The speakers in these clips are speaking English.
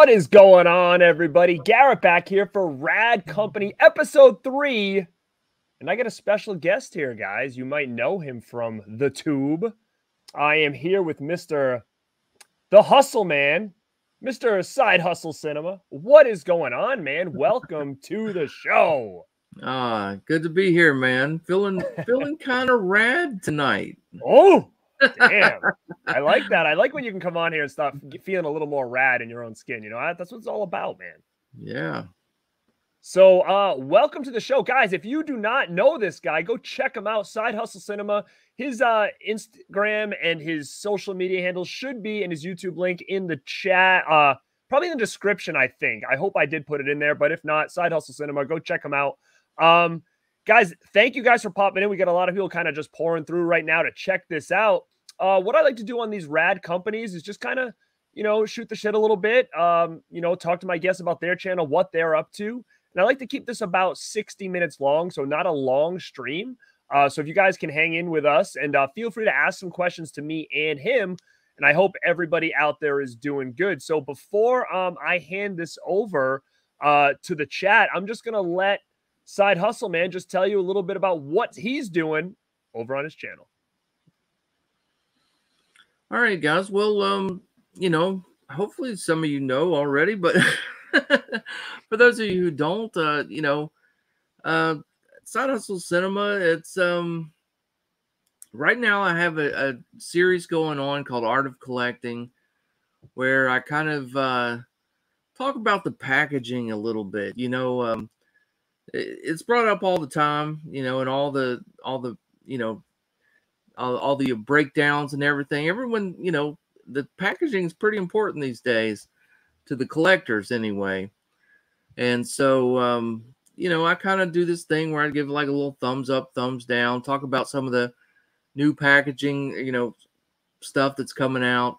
What is going on, everybody? Garrett back here for Rad Company, episode three. And I got a special guest here, guys. You might know him from the tube. I am here with Mr. The Hustle Man, Mr. Side Hustle Cinema. What is going on, man? Welcome to the show. Ah, good to be here, man. Feeling feeling kind of rad tonight. Oh, damn. I like that. I like when you can come on here and stop feeling a little more rad in your own skin. You know, that's what it's all about, man. Yeah. So, uh, welcome to the show, guys. If you do not know this guy, go check him out. Side Hustle Cinema. His uh, Instagram and his social media handles should be in his YouTube link in the chat. Uh, probably in the description. I think. I hope I did put it in there, but if not, Side Hustle Cinema. Go check him out. Um, guys, thank you guys for popping in. We got a lot of people kind of just pouring through right now to check this out. Uh, what I like to do on these rad companies is just kind of, you know, shoot the shit a little bit. Um, you know, talk to my guests about their channel, what they're up to. And I like to keep this about 60 minutes long, so not a long stream. Uh, so if you guys can hang in with us and uh, feel free to ask some questions to me and him. And I hope everybody out there is doing good. So before um, I hand this over uh, to the chat, I'm just going to let Side Hustle Man just tell you a little bit about what he's doing over on his channel. All right, guys. Well, um, you know, hopefully some of you know already, but for those of you who don't, uh, you know, uh, Side Hustle Cinema, it's um, right now I have a, a series going on called Art of Collecting, where I kind of uh, talk about the packaging a little bit. You know, um, it, it's brought up all the time. You know, and all the all the you know all, all the breakdowns and everything. Everyone, you know, the packaging is pretty important these days to the collectors anyway. And so, um, you know, I kind of do this thing where I give like a little thumbs up, thumbs down, talk about some of the new packaging, you know, stuff that's coming out.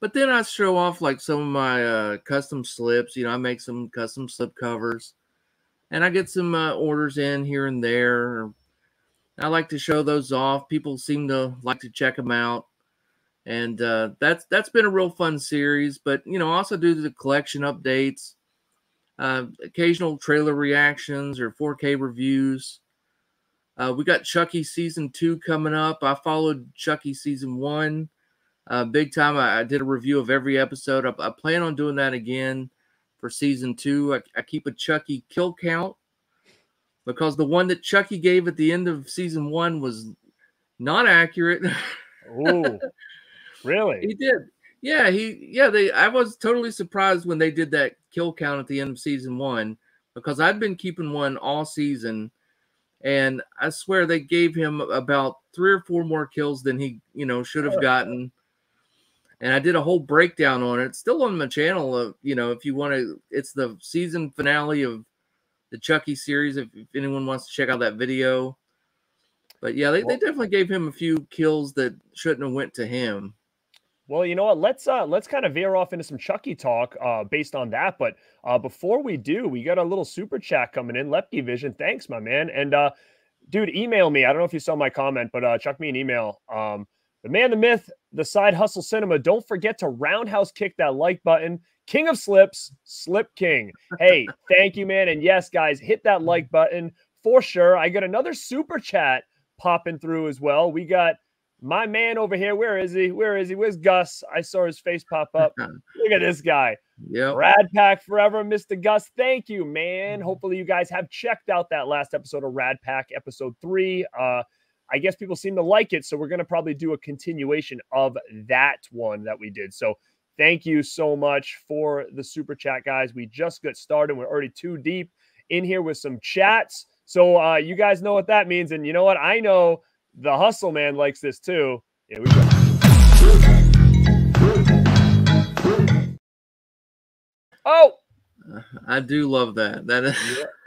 But then I show off like some of my uh, custom slips. You know, I make some custom slip covers, and I get some uh, orders in here and there. I like to show those off. People seem to like to check them out, and uh, that's that's been a real fun series. But you know, also do the collection updates, uh, occasional trailer reactions or 4K reviews. Uh, we got Chucky season two coming up. I followed Chucky season one uh, big time. I, I, did a review of every episode. I, I, plan on doing that again for season two. I, I keep a Chucky kill count because the one that Chucky gave at the end of season one was not accurate. oh, really? he did. Yeah, he yeah, they I was totally surprised when they did that kill count at the end of season one because I'd been keeping one all season and I swear they gave him about three or four more kills than he, you know, should have oh, gotten. And I did a whole breakdown on it. It's still on my channel. Of, you know, if you want to, it's the season finale of the Chucky series. If, if anyone wants to check out that video, but yeah, they, well, they definitely gave him a few kills that shouldn't have went to him. Well, you know what? Let's uh let's kind of veer off into some Chucky talk uh based on that. But uh before we do, we got a little super chat coming in. Lepke Vision, thanks, my man. And uh dude, email me. I don't know if you saw my comment, but uh chuck me an email. Um the man, the myth, the side hustle cinema. Don't forget to roundhouse kick that like button. King of Slips, Slip King. Hey, thank you, man. And yes, guys, hit that like button for sure. I got another super chat popping through as well. We got my man over here. Where is he? Where is he? Where's Gus? I saw his face pop up. Look at this guy. Yeah. Rad Pack Forever, Mr. Gus. Thank you, man. Hopefully, you guys have checked out that last episode of Rad Pack, episode three. Uh, I guess people seem to like it. So we're going to probably do a continuation of that one that we did. So Thank you so much for the super chat, guys. We just got started. We're already too deep in here with some chats. So uh, you guys know what that means. And you know what? I know the hustle man likes this too. Here we go. Oh, I do love that. That is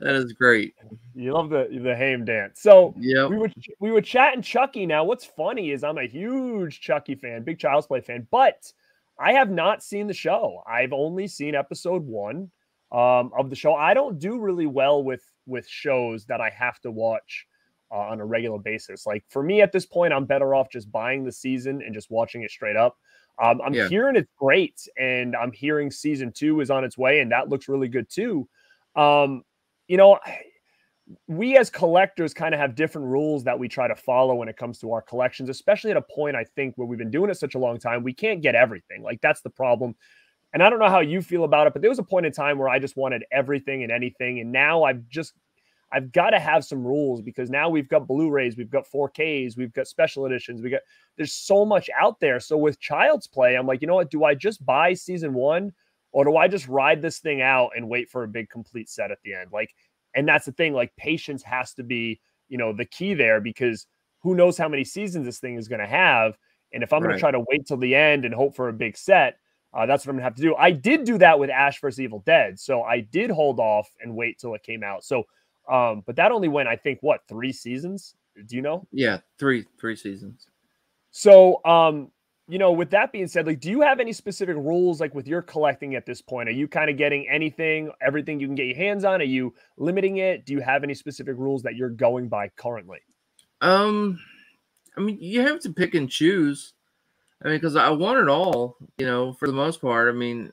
that is great. You love the the Haim dance. So yeah, we were we were chatting Chucky. Now, what's funny is I'm a huge Chucky fan, big Child's Play fan, but I have not seen the show. I've only seen episode one um, of the show. I don't do really well with with shows that I have to watch uh, on a regular basis. Like for me at this point, I'm better off just buying the season and just watching it straight up. Um, I'm yeah. hearing it's great, and I'm hearing season two is on its way, and that looks really good too. Um, you know, we as collectors kind of have different rules that we try to follow when it comes to our collections, especially at a point I think where we've been doing it such a long time, we can't get everything. Like that's the problem. And I don't know how you feel about it, but there was a point in time where I just wanted everything and anything, and now I've just I've got to have some rules because now we've got Blu-rays, we've got 4Ks, we've got special editions, we got there's so much out there. So with Child's Play, I'm like, you know what? Do I just buy season one, or do I just ride this thing out and wait for a big complete set at the end? Like and that's the thing, like patience has to be, you know, the key there because who knows how many seasons this thing is going to have. And if I'm right. going to try to wait till the end and hope for a big set, uh, that's what I'm going to have to do. I did do that with Ash vs. Evil Dead. So I did hold off and wait till it came out. So, um, but that only went, I think, what, three seasons? Do you know? Yeah, three, three seasons. So, um, you know, with that being said, like, do you have any specific rules like with your collecting at this point? Are you kind of getting anything, everything you can get your hands on? Are you limiting it? Do you have any specific rules that you're going by currently? Um, I mean, you have to pick and choose. I mean, because I want it all, you know, for the most part. I mean,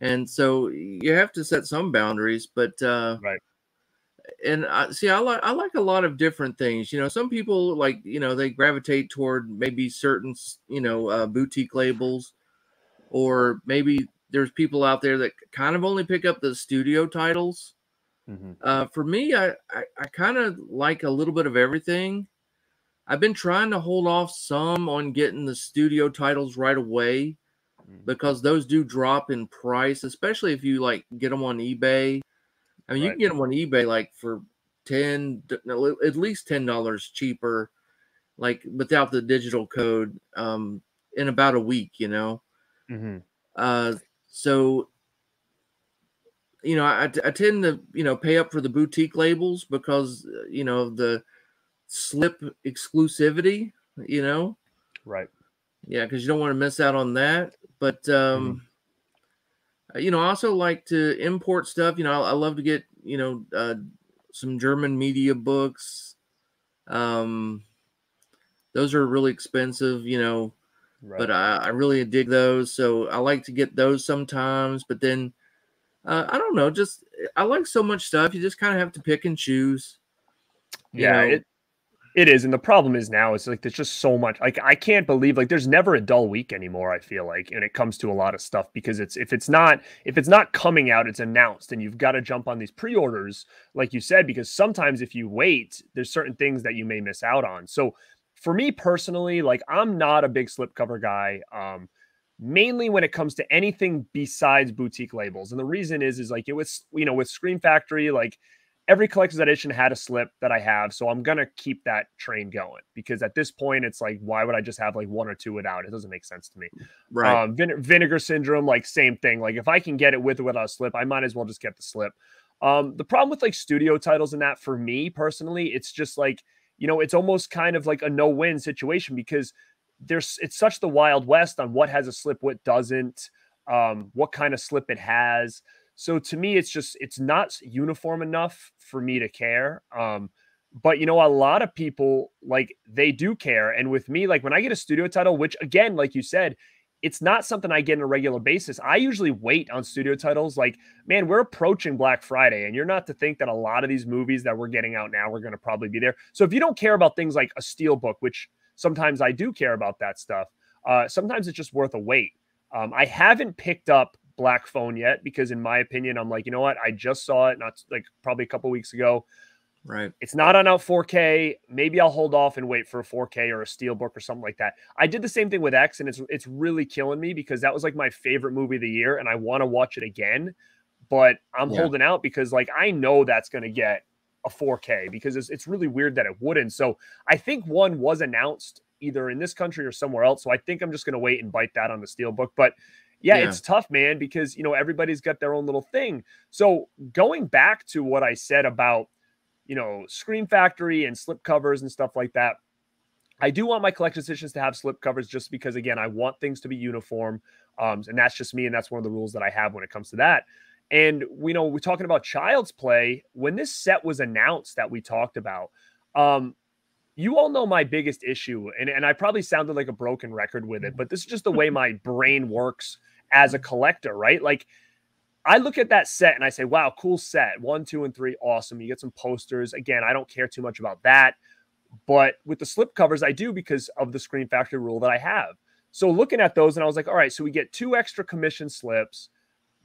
and so you have to set some boundaries, but uh, right and I see I like I like a lot of different things. You know, some people like you know they gravitate toward maybe certain you know uh, boutique labels, or maybe there's people out there that kind of only pick up the studio titles. Mm-hmm. Uh, for me, I I, I kind of like a little bit of everything. I've been trying to hold off some on getting the studio titles right away mm-hmm. because those do drop in price, especially if you like get them on eBay I mean, right. you can get them on eBay like for ten, at least ten dollars cheaper, like without the digital code, um, in about a week. You know, mm-hmm. uh, so you know, I, I tend to you know pay up for the boutique labels because uh, you know the slip exclusivity. You know, right? Yeah, because you don't want to miss out on that. But um, mm-hmm you know, I also like to import stuff. You know, I, I love to get you know uh, some German media books. Um, those are really expensive, you know, right. but I, I really dig those. So I like to get those sometimes. But then uh, I don't know, just I like so much stuff. You just kind of have to pick and choose. Yeah, it, it is, and the problem is now it's like there's just so much. Like I can't believe like there's never a dull week anymore. I feel like, and it comes to a lot of stuff because it's if it's not if it's not coming out, it's announced, and you've got to jump on these pre-orders, like you said, because sometimes if you wait, there's certain things that you may miss out on. So for me personally, like I'm not a big slipcover guy. Um, mainly when it comes to anything besides boutique labels, and the reason is is like it was you know with Scream Factory, like every collector's edition had a slip that I have, so I'm gonna keep that train going because at this point, it's like, why would I just have like one or two without? It doesn't make sense to me. Right. Um, Vin- vinegar syndrome, like same thing. Like if I can get it with or without a slip, I might as well just get the slip. Um, the problem with like studio titles and that for me personally, it's just like you know, it's almost kind of like a no-win situation because there's it's such the wild west on what has a slip, what doesn't, um, what kind of slip it has. So to me, it's just it's not uniform enough for me to care. Um, but you know, a lot of people like they do care. And with me, like when I get a studio title, which again, like you said, it's not something I get on a regular basis. I usually wait on studio titles. Like, man, we're approaching Black Friday, and you're not to think that a lot of these movies that we're getting out now are going to probably be there. So if you don't care about things like a steel book, which sometimes I do care about that stuff, uh, sometimes it's just worth a wait. Um, I haven't picked up Black Phone yet because, in my opinion, I'm like, you know what? I just saw it not like probably a couple weeks ago. Right. It's not on out 4K. Maybe I'll hold off and wait for a 4K or a steelbook or something like that. I did the same thing with X, and it's it's really killing me because that was like my favorite movie of the year, and I want to watch it again. But I'm yeah. holding out because like I know that's going to get a 4K because it's, it's really weird that it wouldn't. So I think one was announced either in this country or somewhere else. So I think I'm just going to wait and bite that on the steelbook. But yeah, yeah, it's tough, man, because you know everybody's got their own little thing. So going back to what I said about you know Scream Factory and slip covers and stuff like that, I do want my collector's editions to have slip covers just because again I want things to be uniform, um, and that's just me, and that's one of the rules that I have when it comes to that. And we know we're talking about Child's Play when this set was announced that we talked about. Um, you all know my biggest issue, and, and I probably sounded like a broken record with it, mm-hmm. but this is just the way my brain works as a collector, right? Like I look at that set and I say, wow, cool set. One, two, and three, awesome. You get some posters. Again, I don't care too much about that. But with the slip covers, I do because of the Scream Factory rule that I have. So looking at those, and I was like, all right, so we get two extra commission slips.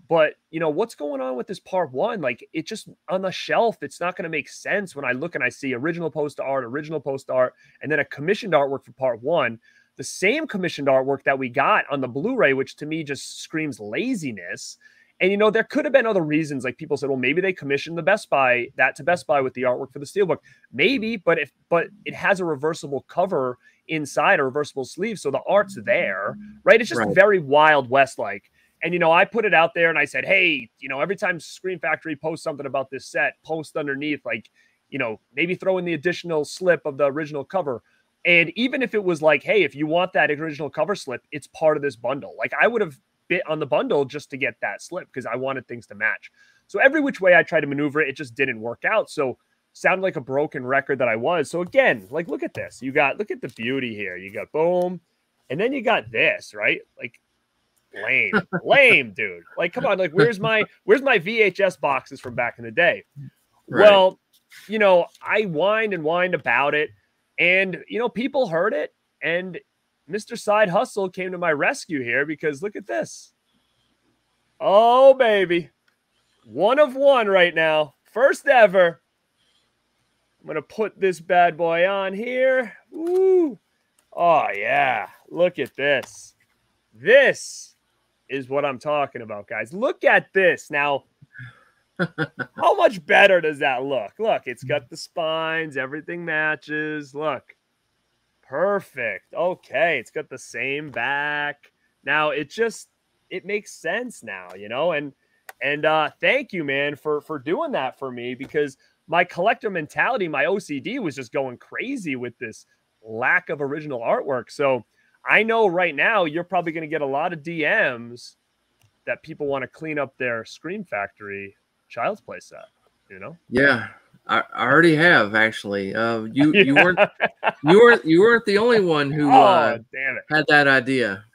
But you know what's going on with this part one? Like it just on the shelf, it's not going to make sense when I look and I see original post art, original post art, and then a commissioned artwork for part one. The same commissioned artwork that we got on the Blu-ray, which to me just screams laziness. And you know, there could have been other reasons. Like people said, well, maybe they commissioned the Best Buy that to Best Buy with the artwork for the steelbook. Maybe, but if but it has a reversible cover inside a reversible sleeve, so the art's there, right? It's just right. very Wild West like. And you know, I put it out there and I said, hey, you know, every time Scream Factory posts something about this set, post underneath, like, you know, maybe throw in the additional slip of the original cover. And even if it was like, hey, if you want that original cover slip, it's part of this bundle. Like I would have bit on the bundle just to get that slip because I wanted things to match. So every which way I tried to maneuver it, it just didn't work out. So sounded like a broken record that I was. So again, like look at this. You got look at the beauty here. You got boom, and then you got this, right? Like lame, lame, dude. Like, come on, like, where's my where's my VHS boxes from back in the day? Right. Well, you know, I whined and whined about it, and you know, people heard it, and Mr. Side Hustle came to my rescue here because look at this. Oh, baby. One of one right now. First ever. I'm going to put this bad boy on here. Ooh. Oh, yeah. Look at this. This is what I'm talking about, guys. Look at this. Now, how much better does that look? Look, it's got the spines, everything matches. Look, perfect. Okay, it's got the same back. Now it just it makes sense now, you know, and and uh thank you, man, for for doing that for me because my collector mentality, my OCD was just going crazy with this lack of original artwork. So I know right now you're probably going to get a lot of DMs that people want to clean up their Scream Factory Child's Play set. You know? Yeah, I, I already have actually. Uh, you you weren't you weren't you weren't the only one who oh, uh, damn it. had that idea.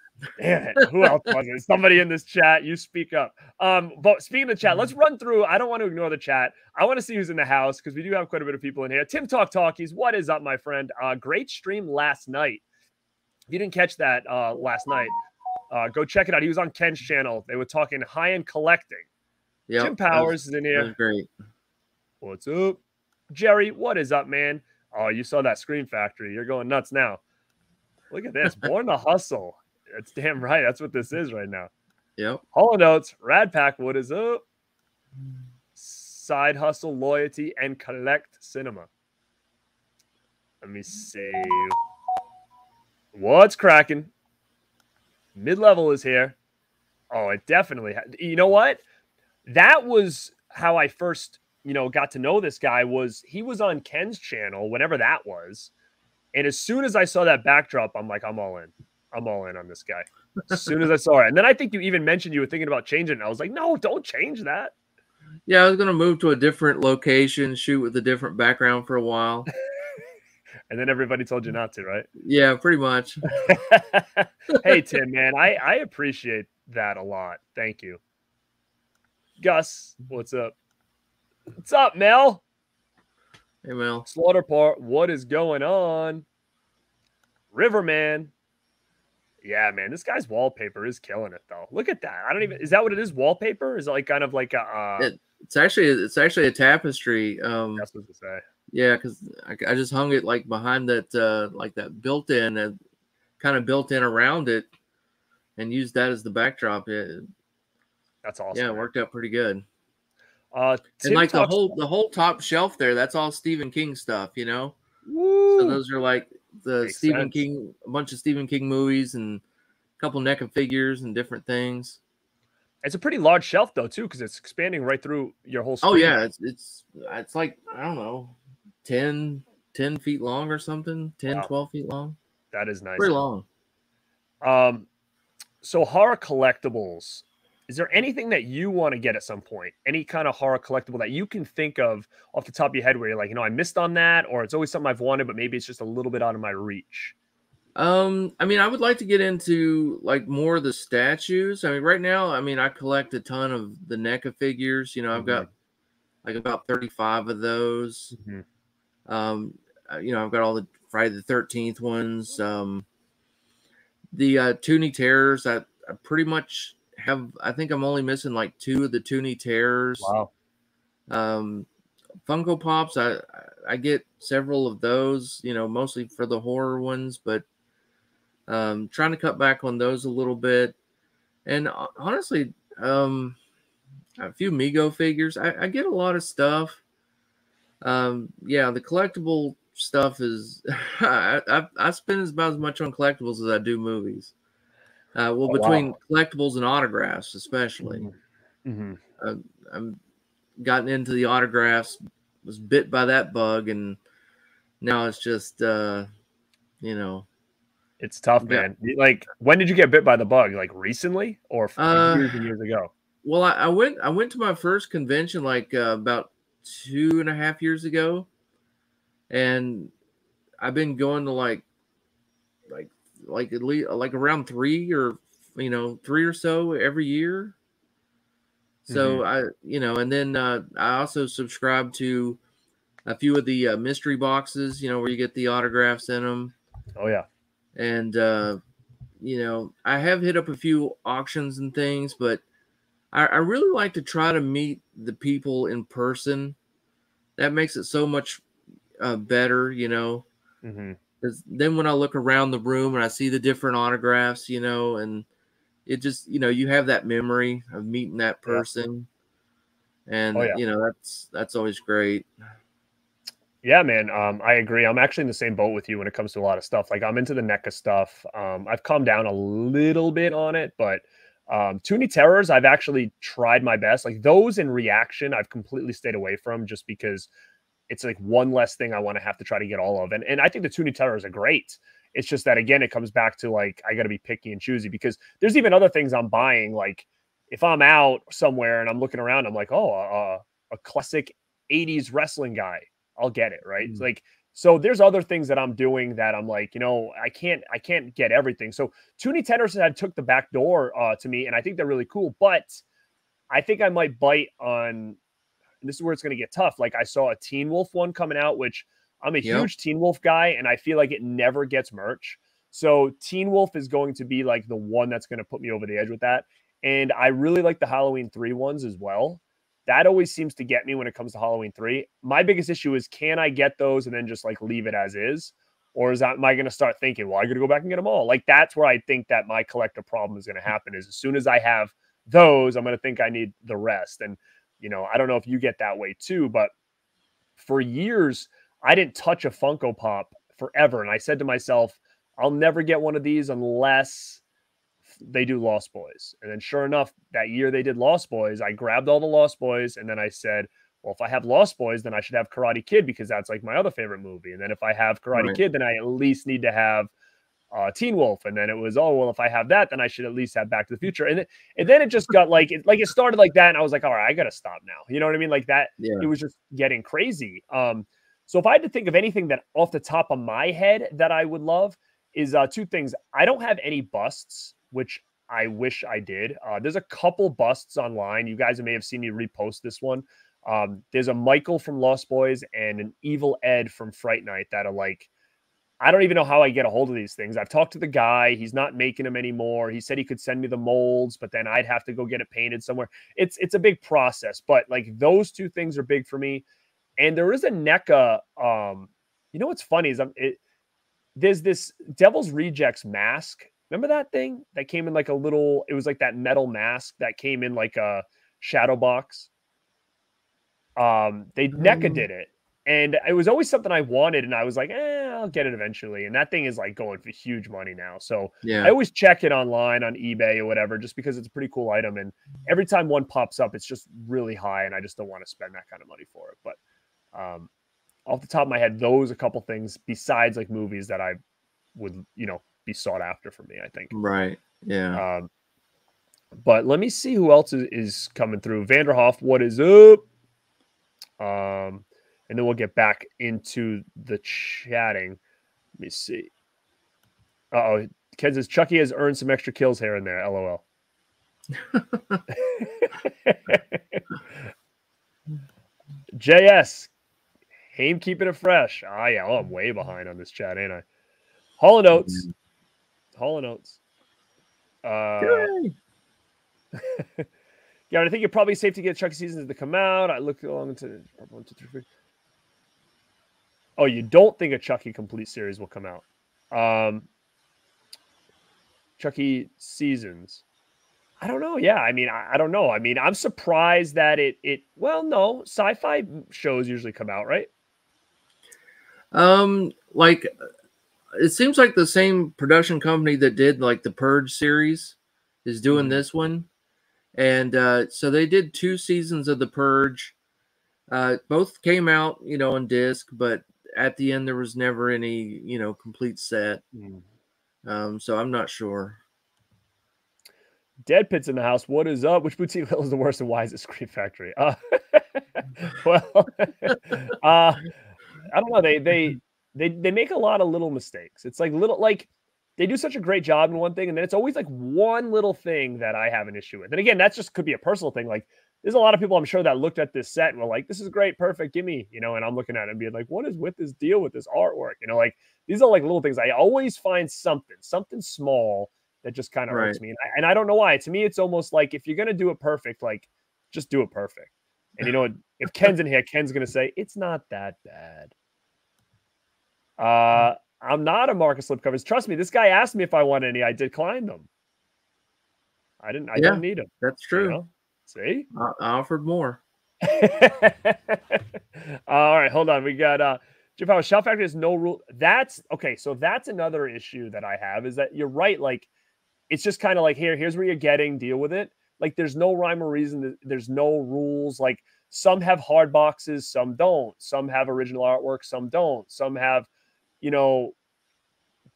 Damn it. Who else was it? Somebody in this chat. You speak up. Um, but speaking of chat, let's run through. I don't want to ignore the chat. I want to see who's in the house because we do have quite a bit of people in here. Tim Talk Talkies, what is up, my friend? Uh, great stream last night. If you didn't catch that uh, last night, uh, go check it out. He was on Ken's channel. They were talking high end collecting. Yep, Jim Powers was, is in here. Great. What's up? Jerry, what is up, man? Oh, you saw that Scream Factory. You're going nuts now. Look at this. Born to hustle. That's damn right. That's what this is right now. Yep. Hollow Notes, Rad Pack, what is up? Side hustle, loyalty, and collect cinema. Let me see. What's cracking? Mid level is here. Oh, it definitely. Ha- you know what? That was how I first, you know, got to know this guy. Was he was on Ken's channel, whenever that was, and as soon as I saw that backdrop, I'm like, I'm all in. I'm all in on this guy. As soon as I saw it, and then I think you even mentioned you were thinking about changing. it. I was like, no, don't change that. Yeah, I was gonna move to a different location, shoot with a different background for a while. and then everybody told you not to, right? Yeah, pretty much. hey Tim, man, I I appreciate that a lot. Thank you. Gus, what's up? What's up, Mel? Hey Mel. Slaughterport, what is going on? Riverman. Yeah, man, this guy's wallpaper is killing it though. Look at that. I don't even is that what it is? Wallpaper? Is it like kind of like a uh, it, it's actually it's actually a tapestry. Um that's what to say. Yeah, because I, I, just hung it like behind that, uh, like that built in and kind of built in around it and used that as the backdrop. It, that's awesome. Yeah, it worked out pretty good. Uh, and like the whole the whole top shelf there, that's all Stephen King stuff, you know. Woo. So those are like the Makes Stephen sense. King, a bunch of Stephen King movies and a couple NECA figures and different things. It's a pretty large shelf though, too, because it's expanding right through your whole. Oh, screen. Oh yeah, it's it's it's like I don't know, 10, 10 feet long or something, 10, wow. 12 feet long. That is nice. Pretty long. Um, so horror collectibles. is there anything that you want to get at some point? Any kind of horror collectible that you can think of off the top of your head where you're like, you know, I missed on that, or it's always something I've wanted, but maybe it's just a little bit out of my reach? Um, I mean, I would like to get into like more of the statues. I mean, right now, I mean, I collect a ton of the NECA figures. You know, I've got like about 35 of those. Mm-hmm. Um, uh, you know, I've got all the Friday the 13th ones. Um, the uh, Toony Terrors, I, I pretty much have. I think I'm only missing like two of the Toony Terrors. Wow. Um, Funko Pops, I I get several of those. You know, mostly for the horror ones, but um, trying to cut back on those a little bit. And uh, honestly, um, a few Mego figures. I, I get a lot of stuff. Um, yeah, the collectible stuff is I, I, I spend about as much on collectibles as I do movies. Uh, well, oh, between wow. collectibles and autographs, especially. Mm-hmm. mm-hmm. Uh, I'm gotten into the autographs, was bit by that bug, and now it's just, uh, you know, it's tough, man. Yeah. Like, when did you get bit by the bug? Like recently, or uh, years and years ago? Well, I, I, went. I went to my first convention like uh, about two and a half years ago, and I've been going to like, like, like at least like around three or you know three or so every year. So mm-hmm. I, you know, and then uh, I also subscribe to a few of the uh, mystery boxes, you know, where you get the autographs in them. Oh yeah, and uh, you know, I have hit up a few auctions and things, but I, I really like to try to meet the people in person. That makes it so much uh, better, you know. Mm-hmm. Then when I look around the room and I see the different autographs, you know, and it just, you know, you have that memory of meeting that person, yeah. and oh, yeah. you know that's that's always great. Yeah, man. Um, I agree. I'm actually in the same boat with you when it comes to a lot of stuff. Like I'm into the NECA stuff. Um, I've calmed down a little bit on it, but um, Toony Terrors, I've actually tried my best. Like those in reaction, I've completely stayed away from just because it's like one less thing I want to have to try to get all of. And and I think the Toony Terrors are great. It's just that again, it comes back to like I got to be picky and choosy because there's even other things I'm buying. Like if I'm out somewhere and I'm looking around, I'm like, oh, uh, a classic '80s wrestling guy. I'll get it, right? Mm-hmm. Like so there's other things that I'm doing that I'm like, you know, I can't I can't get everything. So Toony Tenderson had took the back door uh, to me, and I think they're really cool. But I think I might bite on. this is where it's going to get tough. Like I saw a Teen Wolf one coming out, which I'm a yep. huge Teen Wolf guy, and I feel like it never gets merch. So Teen Wolf is going to be like the one that's going to put me over the edge with that. And I really like the Halloween three ones as well that always seems to get me when it comes to Halloween 3. My biggest issue is can I get those and then just like leave it as is? Or is that am I going to start thinking, well, I got to go back and get them all? Like that's where I think that my collector problem is going to happen is as soon as I have those, I'm going to think I need the rest. And you know, I don't know if you get that way too, but for years I didn't touch a Funko Pop forever and I said to myself, I'll never get one of these unless they do Lost Boys. And then sure enough, that year they did Lost Boys, I grabbed all the Lost Boys and then I said, well, if I have Lost Boys, then I should have Karate Kid because that's like my other favorite movie. And then if I have Karate right. Kid, then I at least need to have uh, Teen Wolf. And then it was, oh well, if I have that, then I should at least have Back to the Future. And then, and then it just got like it like it started like that, and I was like, all right, I gotta stop now. You know what I mean? Like that. Yeah. It was just getting crazy. Um, so if I had to think of anything that off the top of my head that I would love is uh, two things. I don't have any busts, which I wish I did. Uh, there's a couple busts online. You guys may have seen me repost this one. Um, there's a Michael from Lost Boys and an Evil Ed from Fright Night that are like, I don't even know how I get a hold of these things. I've talked to the guy. He's not making them anymore. He said he could send me the molds, but then I'd have to go get it painted somewhere. It's it's a big process, but like those two things are big for me. And there is a NECA. Um, you know what's funny is I'm it, there's this Devil's Rejects mask Remember that thing that came in like a little, it was like that metal mask that came in like a shadow box. Um, they NECA mm. did it. And it was always something I wanted, and I was like, eh, I'll get it eventually. And that thing is like going for huge money now. So yeah. I always check it online on eBay or whatever, just because it's a pretty cool item. And every time one pops up, it's just really high, and I just don't want to spend that kind of money for it. But um, off the top of my head, those a couple things besides like movies that I would, you know, be sought after for me. I think. Right. Yeah. Um, but let me see who else is, is coming through. Vanderhoff, what is up? Um, and then we'll get back into the chatting. Let me see. oh, Ken says Chucky has earned some extra kills here and there. LOL. JS, Haim keeping it fresh. Ah, yeah. Oh, I'm way behind on this chat, ain't I? Hall Notes. Hall Notes. Uh, yeah, I think you're probably safe to get Chucky seasons to come out. I look along into one, two, three, four. Oh, you don't think a Chucky complete series will come out? Um, Chucky seasons. I don't know. Yeah, I mean, I, I, don't know. I mean, I'm surprised that it it. Well, no, sci-fi shows usually come out, right? Um, like it seems like the same production company that did like the Purge series is doing mm-hmm. this one, and uh, so they did two seasons of the Purge. Uh, both came out, you know, on disc, but at the end there was never any, you know, complete set. Mm-hmm. Um, so I'm not sure. Dead Pits in the house. What is up? Which boutique is the worst and why is it Scream Factory? Uh, well, uh, I don't know. They they they they make a lot of little mistakes. It's like little like they do such a great job in one thing, and then it's always like one little thing that I have an issue with. And again, that's just could be a personal thing. Like there's a lot of people I'm sure that looked at this set and were like, "This is great, perfect, give me," you know. And I'm looking at it and being like, "What is with this deal with this artwork?" You know, like these are like little things. I always find something, something small that just kind of right. hurts me. And I, and I don't know why. To me, it's almost like if you're gonna do it perfect, like just do it perfect. And you know, if Ken's in here, Ken's gonna say it's not that bad. Uh, I'm not a Marcus slipcovers. Trust me, this guy asked me if I want any. I declined them. I didn't. I yeah, don't need them. That's true. You know? See, I, I offered more. All right, hold on. We got uh Jeff Howard, Shout Factory has no rule. That's okay. So that's another issue that I have is that you're right. Like it's just kind of like here, here's where you're getting, deal with it. Like there's no rhyme or reason. There's no rules. Like some have hard boxes, some don't. Some have original artwork, some don't. Some have you know,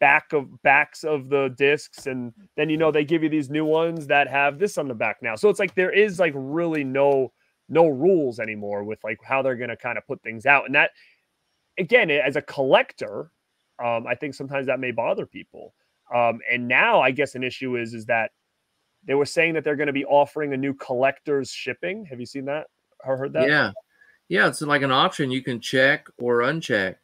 back of backs of the discs and then you know they give you these new ones that have this on the back now. So it's like there is like really no no rules anymore with like how they're going to kind of put things out. And that again as a collector um i think sometimes that may bother people. Um and now i guess an issue is is that they were saying that they're going to be offering a new collector's shipping. Have you seen that? Or heard that? Yeah. Yeah it's like an option. You can check or uncheck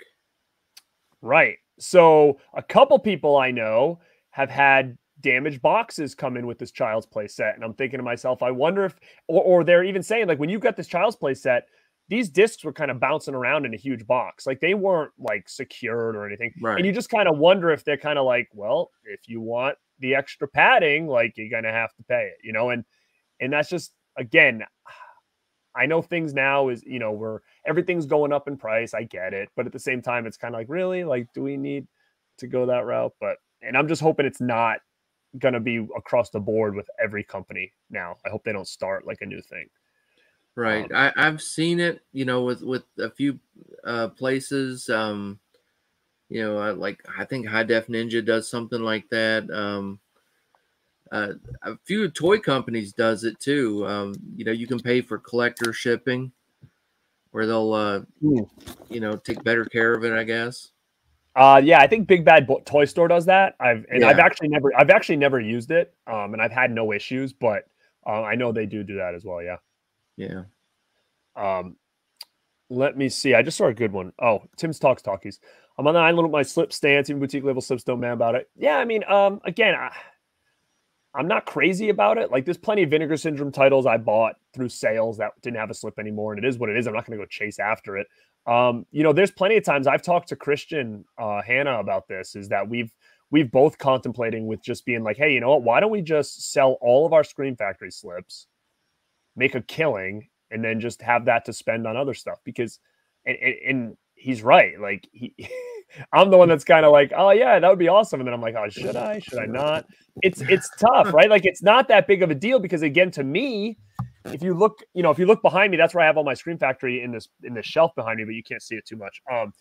Right. So a couple people I know have had damaged boxes come in with this child's play set. And I'm thinking to myself, I wonder if, or, or they're even saying, like, when you got this child's play set, these discs were kind of bouncing around in a huge box. Like they weren't like secured or anything. Right. And you just kind of wonder if they're kind of like, well, if you want the extra padding, like you're going to have to pay it, you know? And, and that's just, again, I know things now is, you know, we're everything's going up in price. I get it. But at the same time, it's kind of like, really? Like, do we need to go that route? But, and I'm just hoping it's not going to be across the board with every company now. I hope they don't start like a new thing. Right. Um, I, have seen it, you know, with, with a few uh, places. Um, you know, I, like I think High Def Ninja does something like that. Um, uh, a few toy companies does it too. Um, you know, you can pay for collector shipping, where they'll, uh, you know, take better care of it. I guess. Uh, yeah, I think Big Bad Bo- Toy Store does that. I've and yeah. I've actually never, I've actually never used it, um, and I've had no issues. But uh, I know they do do that as well. Yeah. Yeah. Um, let me see. I just saw a good one. Oh, Tim's talks talkies. I'm on the island with my slip stance. Even boutique level slips don't man about it. Yeah, I mean, um, again, I, I'm not crazy about it. Like there's plenty of Vinegar Syndrome titles I bought through sales that didn't have a slip anymore, and it is what it is. I'm not going to go chase after it. Um, you know, there's plenty of times I've talked to Christian uh, Hannah about this. Is that we've we've both contemplating with just being like, hey, you know what? Why don't we just sell all of our Scream Factory slips, make a killing, and then just have that to spend on other stuff? Because, and, and, and he's right. Like he. I'm the one that's kind of like, oh yeah, that would be awesome. And then I'm like, oh, should I? Should I not? It's it's tough, right? Like it's not that big of a deal because again, to me, if you look, you know, if you look behind me, that's where I have all my Scream Factory in this in this shelf behind me, but you can't see it too much. Um,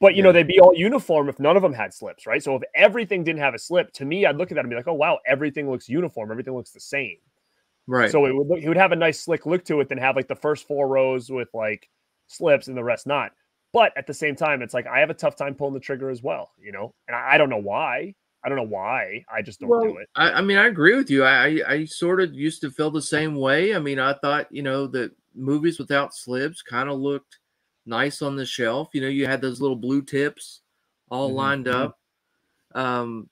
but you yeah. know, they'd be all uniform if none of them had slips, right? So if everything didn't have a slip, to me, I'd look at that and be like, oh wow, everything looks uniform, everything looks the same. Right. So it would look, he would have a nice slick look to it, then have like the first four rows with like slips and the rest not. But at the same time, it's like I have a tough time pulling the trigger as well, you know, and I, I don't know why. I don't know why. I just don't well, do it. I, I, mean, I agree with you. I, I, sort of used to feel the same way. I mean, I thought you know that movies without slips kind of looked nice on the shelf. You know, you had those little blue tips all mm-hmm. lined mm-hmm. up. Um,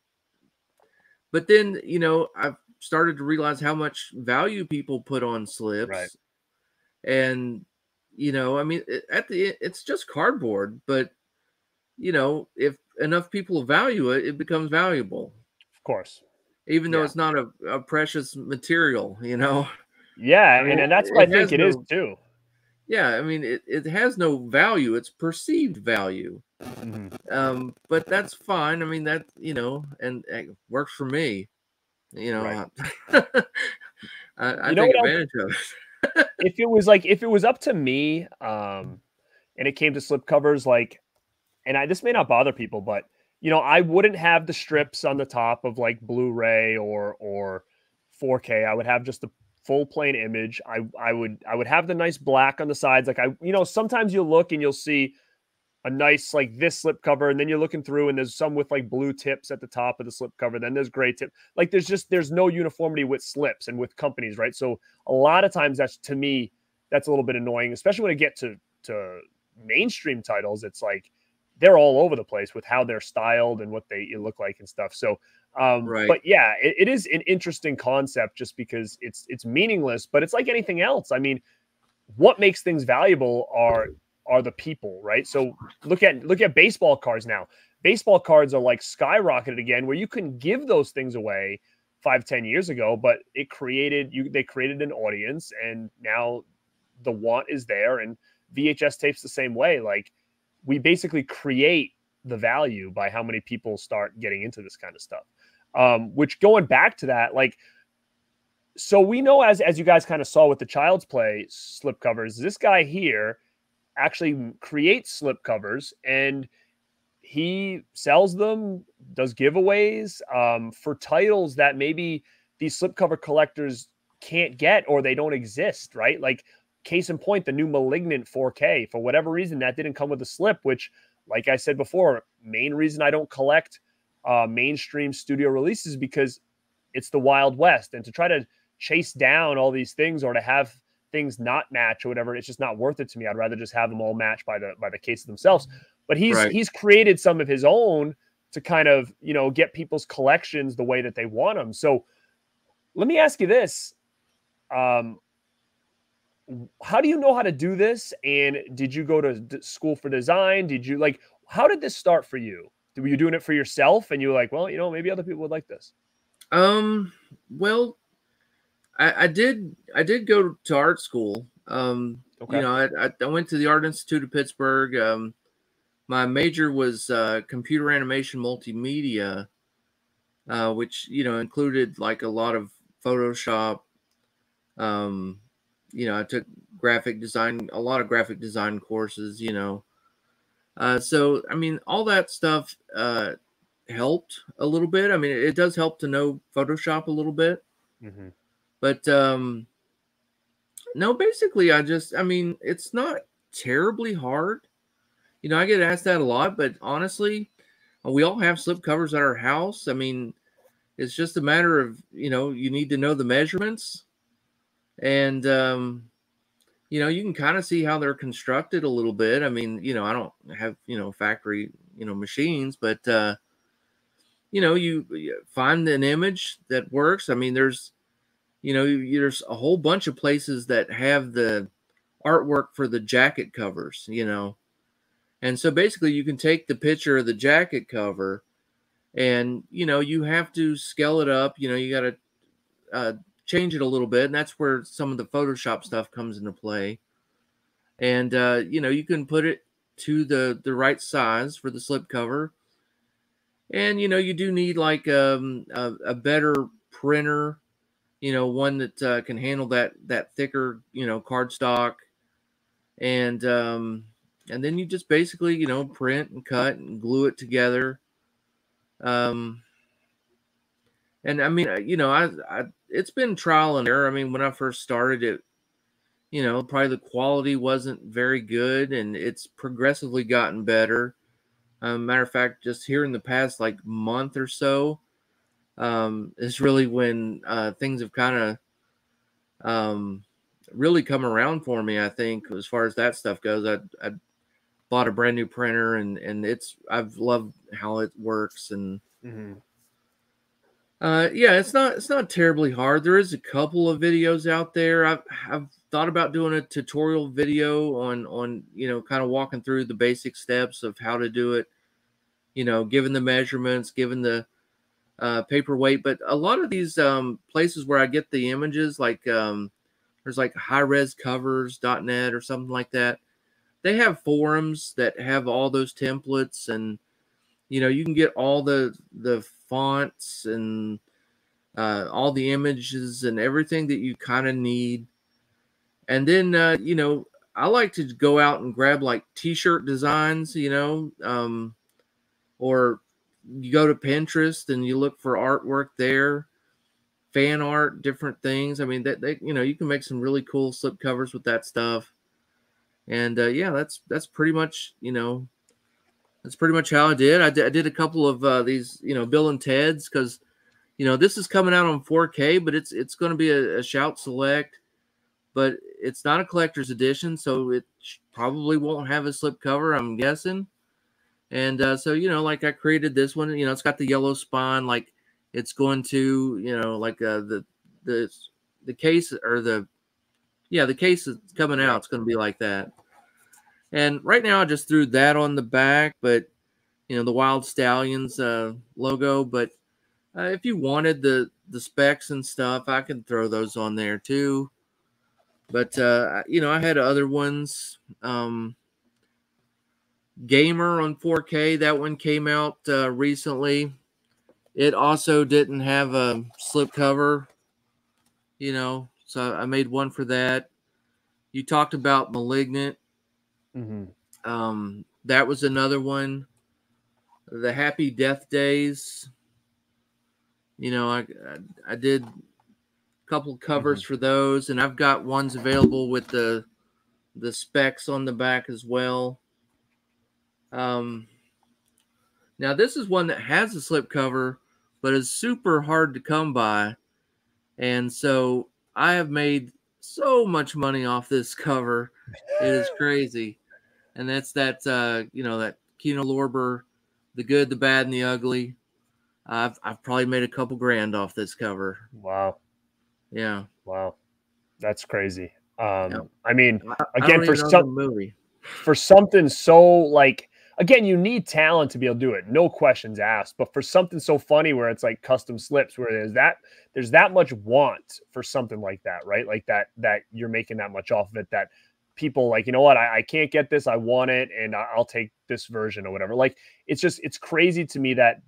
but then you know, I've started to realize how much value people put on slips, right. and you know, I mean, at the it's just cardboard, but you know, if enough people value it, it becomes valuable. Of course. Even though yeah. it's not a, a, precious material, you know. Yeah, I mean, and, that's what I think it no, is too. Yeah, I mean, it, it has no value. It's perceived value. Mm-hmm. Um, but that's fine. I mean, that you know, and it works for me. You know, right. I, I you take advantage of it if it was like if it was up to me, um, and it came to slip covers, like, and I this may not bother people, but you know, I wouldn't have the strips on the top of like Blu-ray or or 4K. I would have just the full plain image. I I would I would have the nice black on the sides. Like I, you know, sometimes you'll look and you'll see a nice like this slip cover and then you're looking through and there's some with like blue tips at the top of the slip cover then there's gray tip. Like there's just there's no uniformity with slips and with companies right? So a lot of times that's to me that's a little bit annoying especially when I get to to mainstream titles it's like they're all over the place with how they're styled and what they look like and stuff. So um right. but yeah it, it is an interesting concept just because it's it's meaningless but it's like anything else. I mean what makes things valuable are are the people, right? So look at look at baseball cards now. Baseball cards are like skyrocketed again, where you couldn't give those things away five, ten years ago, but it created you they created an audience and now the want is there. And VHS tapes the same way. Like we basically create the value by how many people start getting into this kind of stuff. Um, which going back to that, like so we know as as you guys kind of saw with the child's play slip covers, this guy here actually creates slip covers and he sells them, does giveaways um, for titles that maybe these slipcover collectors can't get or they don't exist, right? Like, case in point, the new Malignant 4K. For whatever reason, that didn't come with a slip, which, like I said before, main reason I don't collect uh, mainstream studio releases because it's the Wild West. And to try to chase down all these things or to have things not match or whatever, it's just not worth it to me. I'd rather just have them all match by the by the cases themselves. But he's right. he's created some of his own to kind of you know get people's collections the way that they want them. So let me ask you this: um, How do you know how to do this? And did you go to school for design? Did you like? How did this start for you? Were you doing it for yourself? And you were like, well, you know, maybe other people would like this. Um. Well, I, I did I did go to art school. Um, okay. You know, I, I went to the Art Institute of Pittsburgh. Um, my major was uh, computer animation multimedia, uh, which you know included like a lot of Photoshop. Um, you know, I took graphic design, a lot of graphic design courses. You know, uh, so I mean, all that stuff uh, helped a little bit. I mean, it, it does help to know Photoshop a little bit. Mm-hmm. But um no, basically I just I mean, it's not terribly hard. You know, I get asked that a lot, but honestly, we all have slip covers at our house. I mean, it's just a matter of, you know, you need to know the measurements and um you know, you can kind of see how they're constructed a little bit. I mean, you know, I don't have, you know, factory, you know, machines, but uh you know, you, you find an image that works. I mean, there's you know, there's a whole bunch of places that have the artwork for the jacket covers, you know. And so basically you can take the picture of the jacket cover and, you know, you have to scale it up, you know, you got to uh, change it a little bit. And that's where some of the Photoshop stuff comes into play. And, uh, you know, you can put it to the, the right size for the slip cover. And, you know, you do need like um, a, a better printer you know, one that uh, can handle that that thicker, you know, cardstock, and um, and then you just basically, you know, print and cut and glue it together. Um, and I mean, you know, I I it's been trial and error. I mean, when I first started it, you know, probably the quality wasn't very good, and it's progressively gotten better. Um, matter of fact, just here in the past like month or so, um, is really when uh, things have kind of um, really come around for me. I think as far as that stuff goes, I, I bought a brand new printer, and and it's I've loved how it works, and mm-hmm. uh, yeah, it's not it's not terribly hard. There is a couple of videos out there. I've I've thought about doing a tutorial video on on you know kind of walking through the basic steps of how to do it you know given the measurements given the uh, paperweight but a lot of these um, places where i get the images like um, there's like highrescovers.net or something like that they have forums that have all those templates and you know you can get all the the fonts and uh, all the images and everything that you kind of need. And then, uh, you know, I like to go out and grab like t-shirt designs, you know, um, or you go to Pinterest and you look for artwork there, fan art, different things. I mean, that they, you know, you can make some really cool slip covers with that stuff. And uh, yeah, that's that's pretty much, you know, that's pretty much how I did. I did, I did a couple of uh, these, you know, Bill and Ted's because, you know, this is coming out on 4K, but it's it's going to be a, a shout select but it's not a collector's edition, so it probably won't have a slip cover, I'm guessing. And uh, so, you know, like I created this one, you know, it's got the yellow spine, like it's going to, you know, like uh, the the the case or the yeah, the case is coming out. It's going to be like that. And right now, I just threw that on the back, but you know, the Wyld Stallyns uh, logo. But uh, if you wanted the the specs and stuff, I can throw those on there too. But uh, you know, I had other ones. Um, Gamer on 4K, that one came out uh, recently. It also didn't have a slip cover, you know, so I made one for that. You talked about Malignant. Mm-hmm. Um, that was another one. The Happy Death Days. You know, I I, I did a couple covers mm-hmm. for those, and I've got ones available with the the specs on the back as well. Um, now this is one that has a slip cover, but is super hard to come by, and so I have made so much money off this cover. It is crazy, and that's that uh, you know that Kino Lorber, the good, the bad, and the ugly. I've I've probably made a couple grand off this cover. Wow. Yeah. Wow. That's crazy. Um, yeah. I mean, again, for some movie, for something so like, again, you need talent to be able to do it. No questions asked. But for something so funny where it's like custom slips, where there's that, there's that much want for something like that, right? Like that, that you're making that much off of it that people like, you know what, I, I can't get this. I want it. And I'll take this version or whatever. Like, it's just, it's crazy to me that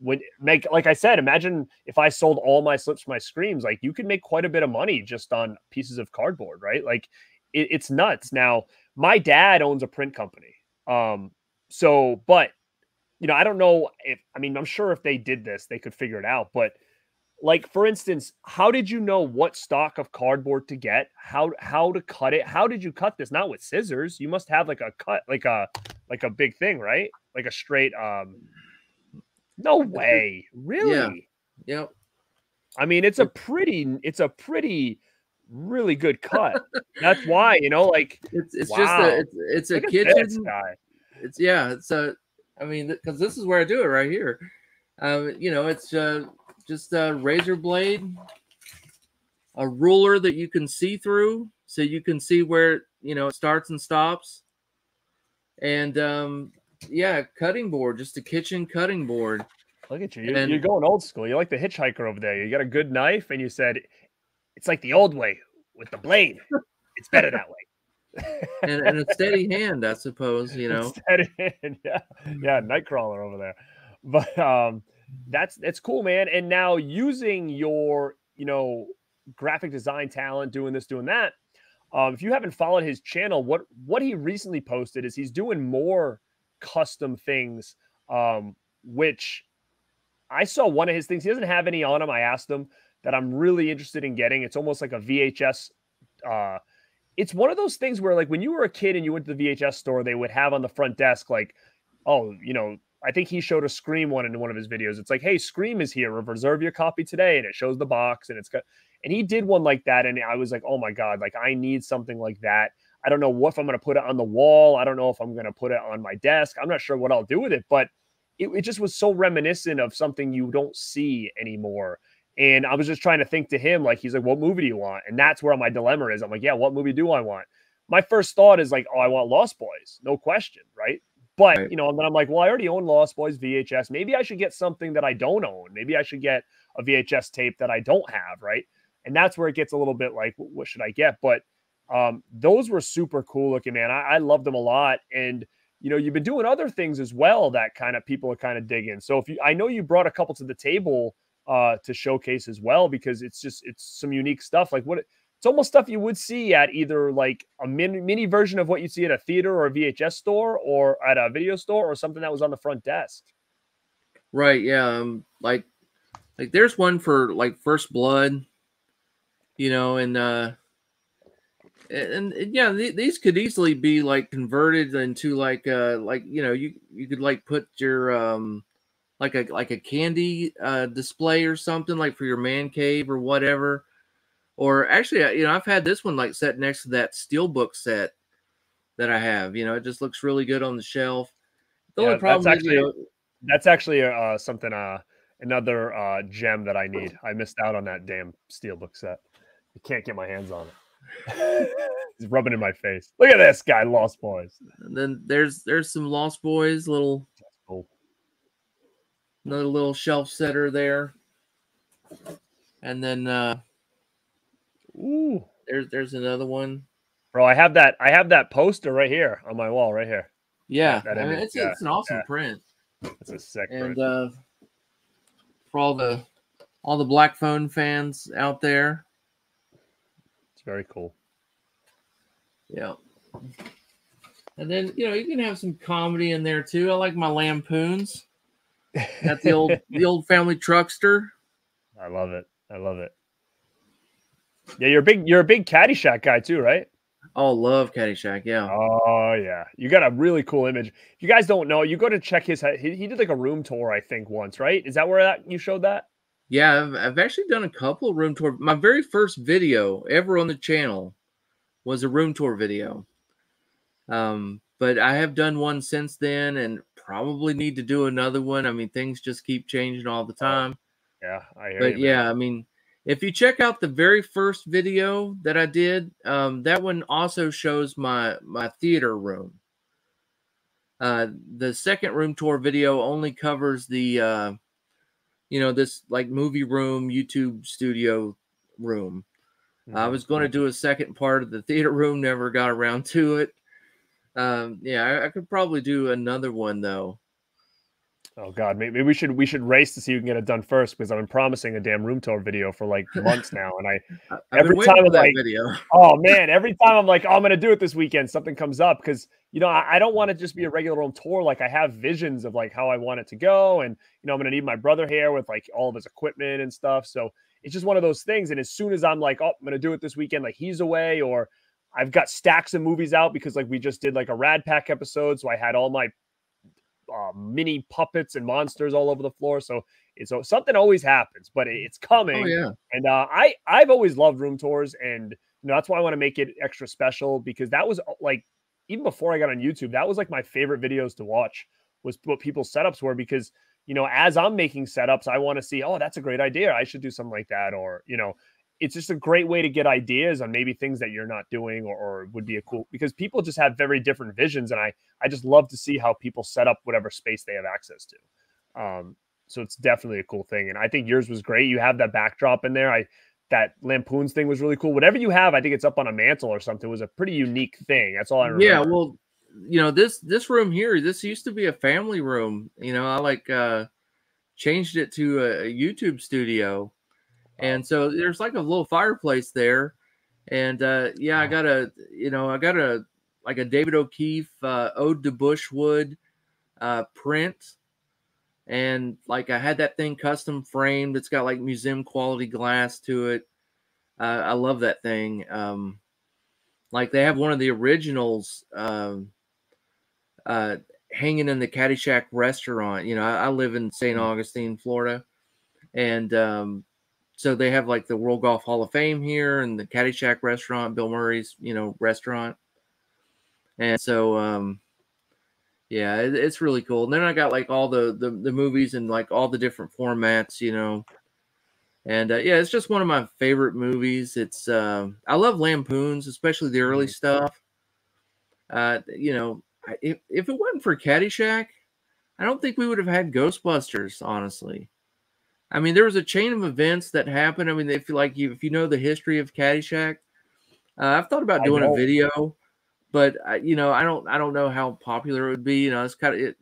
would make like I said, imagine if I sold all my slips, my screams, like you could make quite a bit of money just on pieces of cardboard, right? Like it, it's nuts. Now, my dad owns a print company. Um, so but you know, I don't know if I mean, I'm sure if they did this, they could figure it out. But like for instance, how did you know what stock of cardboard to get? How how to cut it? How did you cut this? Not with scissors. You must have like a cut, like a like a big thing, right? Like a straight um no way. Really? Yeah. Yep. I mean, it's a pretty, it's a pretty, really good cut. That's why, you know, like it's it's wow. just a it's, it's a kitchen guy. It's yeah, it's uh, I mean, because this is where I do it right here. Um, you know, it's uh, just a razor blade, a ruler that you can see through, so you can see where you know it starts and stops, and um, yeah, cutting board, just a kitchen cutting board. Look at you. You're, and, you're, going old school. You're like the hitchhiker over there. You got a good knife, and you said, it's like the old way with the blade. It's better that way. And, and, a steady hand, I suppose, you know. Steady hand, yeah. Yeah, nightcrawler over there. But um that's that's cool, man. And now using your, you know, graphic design talent, doing this, doing that. Um, if you haven't followed his channel, what what he recently posted is he's doing more custom things, um, which I saw one of his things. He doesn't have any on him. I asked him. that I'm really interested in getting. It's almost like a VHS. Uh, it's one of those things where, like, when you were a kid and you went to the VHS store, they would have on the front desk, like, oh, you know, I think he showed a Scream one in one of his videos. It's like, hey, Scream is here. Reserve your copy today, and it shows the box, and it's got. And he did one like that, and I was like, oh my god, like I need something like that. I don't know what if I'm going to put it on the wall. I don't know if I'm going to put it on my desk. I'm not sure what I'll do with it, but it, it just was so reminiscent of something you don't see anymore. And I was just trying to think to him, like, he's like, what movie do you want? And that's where my dilemma is. I'm like, yeah, what movie do I want? My first thought is like, oh, I want Lost Boys, no question, right? But right. you know, and then I'm like, well, I already own Lost Boys VHS. Maybe I should get something that I don't own. Maybe I should get a VHS tape that I don't have, right? And that's where it gets a little bit like, what should I get? But um, those were super cool looking, man. I, I loved them a lot. And you know, you've been doing other things as well that kind of people are kind of digging. So if you, I know you brought a couple to the table uh, to showcase as well because it's just it's some unique stuff. Like what it's almost stuff you would see at either like a mini, mini version of what you see at a theater or a VHS store or at a video store or something that was on the front desk. Right. Yeah. Um, like, like there's one for like First Blood, you know, and uh, and, and yeah, th- these could easily be like converted into like uh like you know you you could like put your um like a like a candy uh display or something like for your man cave or whatever or actually, you know, I've had this one like set next to that steelbook set that I have. You know, it just looks really good on the shelf. The yeah, only problem that's actually, is, you know, that's actually uh, something, uh, another uh, gem that I need. I missed out on that damn steelbook set. I can't get my hands on it. He's rubbing in my face. Look at this guy, Lost Boys. And then there's there's some Lost Boys little. Another little shelf setter there. And then uh Ooh, there's there's another one. Bro, I have that I have that poster right here on my wall right here. Yeah, that, I mean, it's, yeah. it's an awesome yeah. print. It's a sick and print. uh for all the all the Black Phone fans out there. It's very cool. Yeah. And then you know you can have some comedy in there too. I like my lampoons. Got the old the old family truckster. I love it. I love it. Yeah, you're a big you're a big Caddyshack guy too, right? Oh, love Caddyshack. Yeah. Oh yeah, you got a really cool image. If you guys don't know, you go to check his. He, he did like a room tour, I think, once, right? Is that where that you showed that? Yeah, I've, I've actually done a couple room tour. My very first video ever on the channel was a room tour video. Um, but I have done one since then, and probably need to do another one. I mean, things just keep changing all the oh, time. Yeah, I but you, yeah, I mean if you check out the very first video that I did, um, that one also shows my my theater room. Uh, the second room tour video only covers the, uh, you know, this like movie room, YouTube studio room. Mm-hmm. I was going to do a second part of the theater room, never got around to it. Um, yeah, I, I could probably do another one though. Oh God, maybe we should we should race to see who can get it done first because I've been promising a damn room tour video for like months now, and I I've every time I'm like, video. oh man, every time I'm like, oh, I'm gonna do it this weekend, something comes up because you know I, I don't want to just be a regular room tour. Like I have visions of like how I want it to go, and you know I'm gonna need my brother here with like all of his equipment and stuff. So it's just one of those things. And as soon as I'm like, oh, I'm gonna do it this weekend, like he's away or I've got stacks of movies out because like we just did like a Rad Pack episode, so I had all my uh, mini puppets and monsters all over the floor. So it's so something always happens, but it's oh, coming. Oh, yeah. And uh, I I've always loved room tours, and you know, that's why I want to make it extra special because that was uh, like even before I got on YouTube, that was like my favorite videos to watch was what people's setups were because you know as I'm making setups, I want to see oh that's a great idea, I should do something like that, or you know it's just a great way to get ideas on maybe things that you're not doing or, or, would be a cool because people just have very different visions and i i just love to see how people set up whatever space they have access to. Um so it's definitely a cool thing and i think yours was great. You have that backdrop in there. I that lampoons thing was really cool. Whatever you have i think it's up on a mantle or something it was a pretty unique thing. That's all i remember. yeah well you know this this room here this used to be a family room. You know i like uh changed it to a, a youtube studio and so there's like a little fireplace there. And uh, yeah, I got a, you know, I got a like a David O'Keefe uh, Ode to Bushwood uh, print and like I had that thing custom framed. It's got like museum quality glass to it. Uh, I love that thing. Um, like they have one of the originals um, uh, hanging in the Caddyshack restaurant. You know, I, I live in St. Mm-hmm. Augustine, Florida, and um, so they have like the World Golf Hall of Fame here and the Caddyshack restaurant, Bill Murray's, you know, restaurant. And so, um, yeah, it, it's really cool. And then I got like all the, the, the movies and like all the different formats, you know. And uh, yeah, it's just one of my favorite movies. It's uh, I love lampoons, especially the early mm-hmm. stuff. Uh, you know, if if it wasn't for Caddyshack, I don't think we would have had Ghostbusters. Honestly, I mean, there was a chain of events that happened. I mean, if you like, you if you know the history of Caddyshack, uh, I've thought about doing a video, but I, you know, I don't, I don't know how popular it would be. You know, it's kind of it.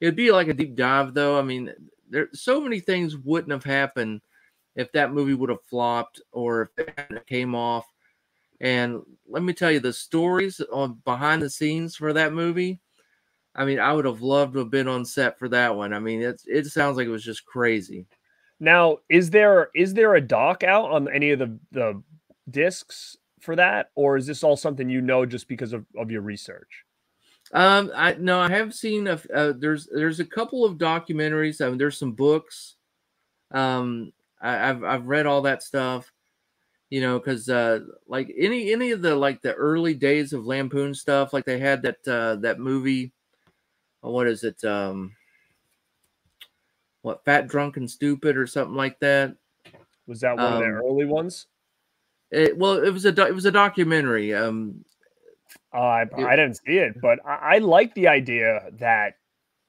It'd be like a deep dive, though. I mean, there so many things wouldn't have happened if that movie would have flopped or if it came off. And let me tell you, the stories on behind the scenes for that movie. I mean, I would have loved to have been on set for that one. I mean, it's it sounds like it was just crazy. Now, is there is there a doc out on any of the the discs for that, or is this all something you know just because of, of your research? Um, I no, I have seen a uh, there's there's a couple of documentaries. I mean, there's some books. Um, I, have I've read all that stuff. You know, because uh, like any any of the like the early days of Lampoon stuff, like they had that uh, that movie. What is it? Um, what fat drunk and stupid or something like that? Was that one um, of the early ones? it, well it was a it was a documentary um uh, I, it, I didn't see it but I, I like the idea that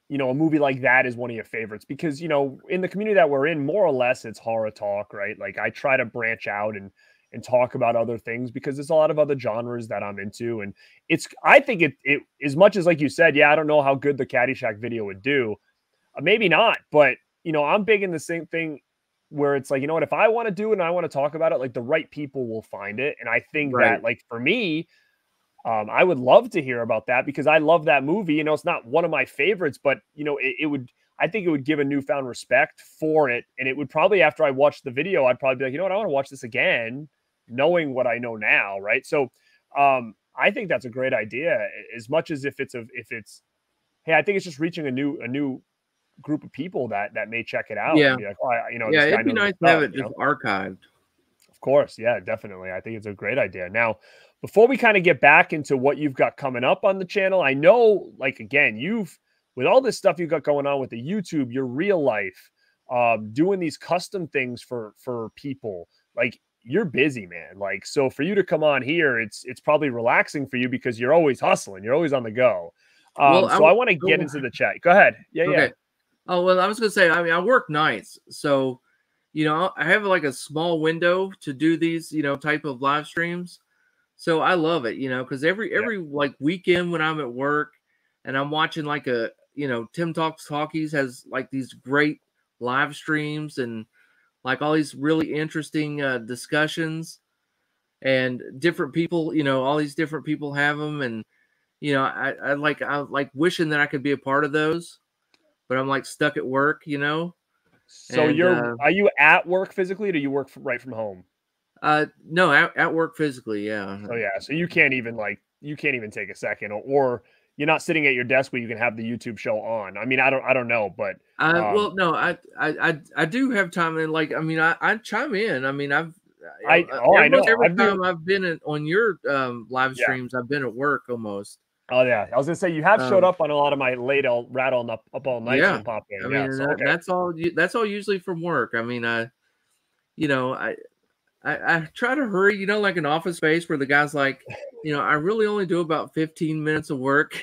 you know a movie like that is one of your favorites because you know in the community that we're in more or less it's horror talk right? Like i try to branch out and and talk about other things because there's a lot of other genres that i'm into and it's i think it, it as much as like you said yeah i don't know how good the caddyshack video would do uh, maybe not but you know, I'm big in the same thing where it's like, you know what, if I want to do it and I want to talk about it, like the right people will find it. And I think right. that, like, for me, um, I would love to hear about that because I love that movie. You know, it's not one of my favorites, but, you know, it, it would, I think it would give a newfound respect for it. And it would probably, after I watched the video, I'd probably be like, you know what, I want to watch this again, knowing what I know now. Right. So, um, I think that's a great idea. As much as if it's a, if it's, hey, I think it's just reaching a new, a new group of people that that may check it out. Yeah, like, oh, I, you know, yeah, it'd be nice to have it just know? archived. Of course, yeah, definitely. I think it's a great idea. Now, before we kind of get back into what you've got coming up on the channel, I know, like again, you've with all this stuff you've got going on with the YouTube, your real life, um, doing these custom things for for people, like you're busy, man. Like, so for you to come on here, it's it's probably relaxing for you because you're always hustling, you're always on the go. Um, well, so I, I want to get into the chat. Go ahead. Yeah, okay. yeah. Oh well, I was gonna say. I mean, I work nights, so you know, I have like a small window to do these, you know, type of live streams. So I love it, you know, because every every yeah. like weekend when I'm at work and I'm watching like a, you know, Tim Talks Talkies has like these great live streams and like all these really interesting uh, discussions and different people, you know, all these different people have them and you know, I, I like I like wishing that I could be a part of those but I'm like stuck at work, you know. So and, you're uh, are you at work physically, or do you work from, right from home? Uh, no, at, at work physically, yeah. Oh yeah, so you can't even like you can't even take a second, or, or you're not sitting at your desk where you can have the YouTube show on. I mean, I don't I don't know, but uh, um, well, no, I, I I I do have time, and like I mean, I I chime in. I mean, I've I oh I know every I've time been, I've been in, on your um live streams, yeah. I've been at work almost. Oh yeah, I was gonna say you have showed um, up on a lot of my late all rattle up, up all night yeah. pop in. I mean, yeah, so, okay. that's all. That's all usually from work. I mean, I, you know, I, I, I try to hurry. You know, like an office space where the guy's like, you know, I really only do about fifteen minutes of work.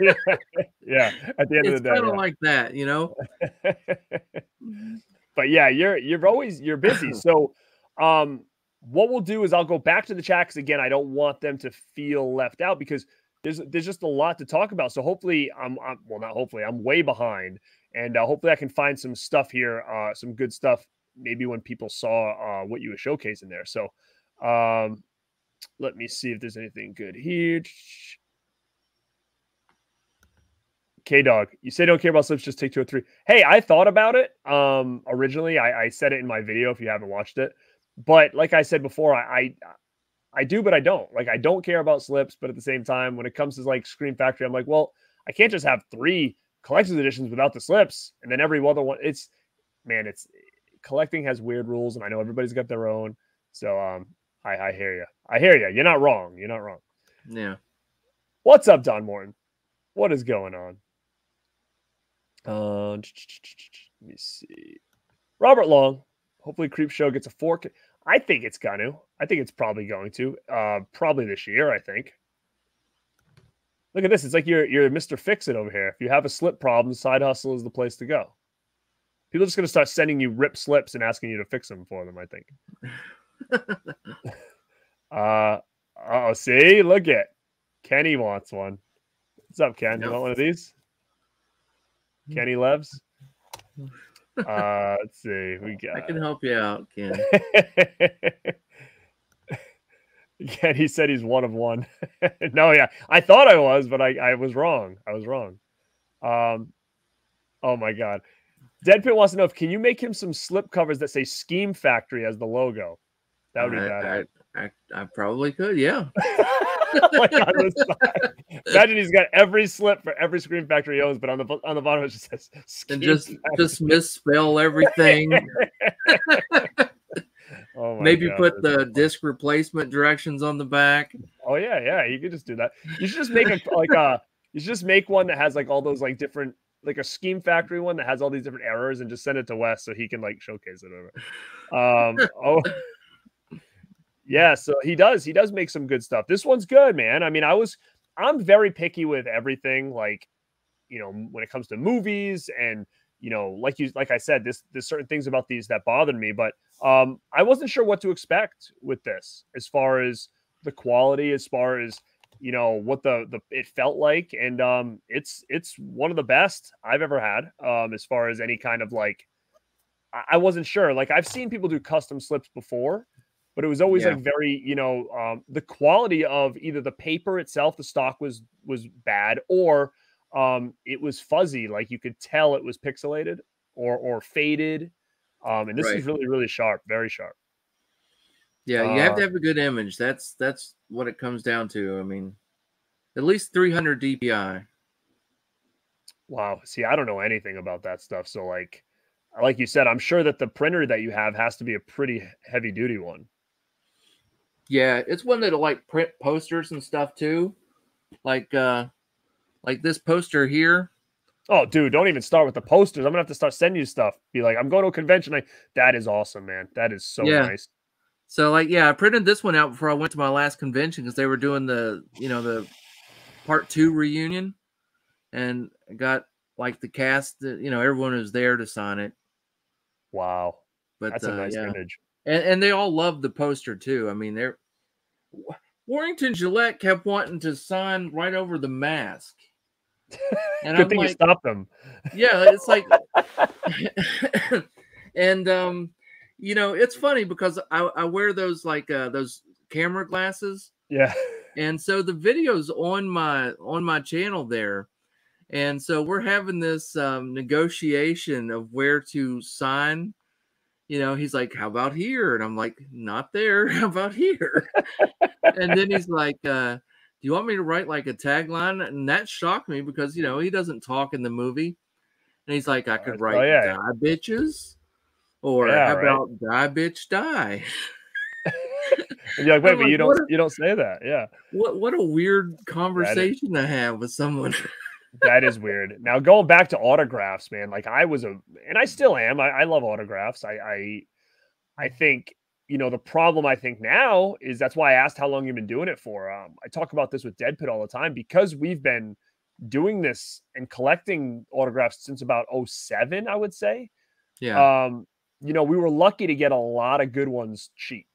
yeah, yeah. At the end it's of the day, kind of yeah. like that, you know. but yeah, you're you're always you're busy. So, um, what we'll do is I'll go back to the chat because again, I don't want them to feel left out because there's there's just a lot to talk about. So hopefully, I'm, I'm well, not hopefully, I'm way behind, and uh, hopefully, I can find some stuff here, uh, some good stuff. Maybe when people saw uh, what you were showcasing there. So, um, let me see if there's anything good here. K Dog, you say don't care about slips, just take two or three. Hey, I thought about it. Um, originally, I, I said it in my video if you haven't watched it, but like I said before, I, I I do, but I don't. Like I don't care about slips, but at the same time, when it comes to like Scream Factory, I'm like, well, I can't just have three collector's editions without the slips, and then every other one. It's man, it's collecting has weird rules, and I know everybody's got their own. So um, I, I hear you. I hear you. You're not wrong. You're not wrong. Yeah. What's up, Don Morton? What is going on? Uh, let me see. Robert Long. Hopefully, Creepshow gets a 4K. I think it's gonna. I think it's probably going to. Uh, probably this year. I think. Look at this. It's like you're you're Mr. Fix It over here. If you have a slip problem, side hustle is the place to go. People are just gonna start sending you rip slips and asking you to fix them for them. I think. uh oh, see, look at Kenny wants one. What's up, Ken? You want one of these? Kenny Levs. Uh, let's see. We got. I can help you out, Ken. Ken, he said he's one of one. no, yeah, I thought I was, but I, I was wrong. I was wrong. Um, oh my god, Deadpit wants to know if can you make him some slip covers that say Scheme Factory as the logo. That would be bad. I, I, I probably could, yeah. like on the side. Imagine he's got every slip for every Scream Factory he owns, but on the on the bottom it just says and just Factory. just misspell everything. oh Maybe God, put the disc replacement directions on the back. Oh yeah, yeah. You could just do that. You should just make a like a you should just make one that has like all those like different like a scheme factory one that has all these different errors and just send it to Wes so he can like showcase it over. Um oh yeah, so he does. He does make some good stuff. This one's good, man. I mean, I was I'm very picky with everything like you know, when it comes to movies and you know, like you like I said, this there's certain things about these that bothered me, but um I wasn't sure what to expect with this as far as the quality, as far as you know what the the it felt like and um it's it's one of the best I've ever had um as far as any kind of like I wasn't sure like I've seen people do custom slips before but it was always yeah. like very you know um, the quality of either the paper itself the stock was was bad or um, it was fuzzy like you could tell it was pixelated or or faded um, and this right. is really really sharp very sharp yeah you uh, have to uh have a good image that's that's what it comes down to i mean at least 300 dpi wow see i don't know anything about that stuff so like like you said i'm sure that the printer that you have has to be a pretty heavy duty one yeah, it's one that'll like print posters and stuff too. Like uh like this poster here. Oh, dude, don't even start with the posters. I'm gonna have to start sending you stuff. Be like, I'm going to a convention. I, that is awesome, man. That is so yeah. nice. So, like, yeah, I printed this one out before I went to my last convention because they were doing the, you know, the part two reunion, and I got like the cast. You know, everyone was there to sign it. Wow, but that's uh, a nice yeah. image. And, and they all loved the poster too. I mean, they're Warrington Gillette kept wanting to sign right over the mask. And Good I'm thing like, you stopped them. Yeah, it's like, and um, you know, it's funny because I, I wear those like uh, those camera glasses. Yeah. And so the videos on my on my channel there, and so we're having this um, negotiation of where to sign you know, he's like, How about here? And I'm like, Not there. How about here? and then he's like, uh, Do you want me to write like a tagline? And that shocked me because, you know, he doesn't talk in the movie. And he's like, I could write oh, yeah. die bitches or yeah, how right. about die bitch die? you're like, wait, but like, you don't a, you don't say that. Yeah. What what a weird conversation to have with someone that is weird. Now going back to autographs, man, like I was a, and I still am. I, I love autographs. I, I, I think you know the problem. I think now is that's why I asked how long you've been doing it for. Um, I talk about this with Dead Pit all the time because we've been doing this and collecting autographs since about 07, I would say. Yeah. Um, you know, we were lucky to get a lot of good ones cheap,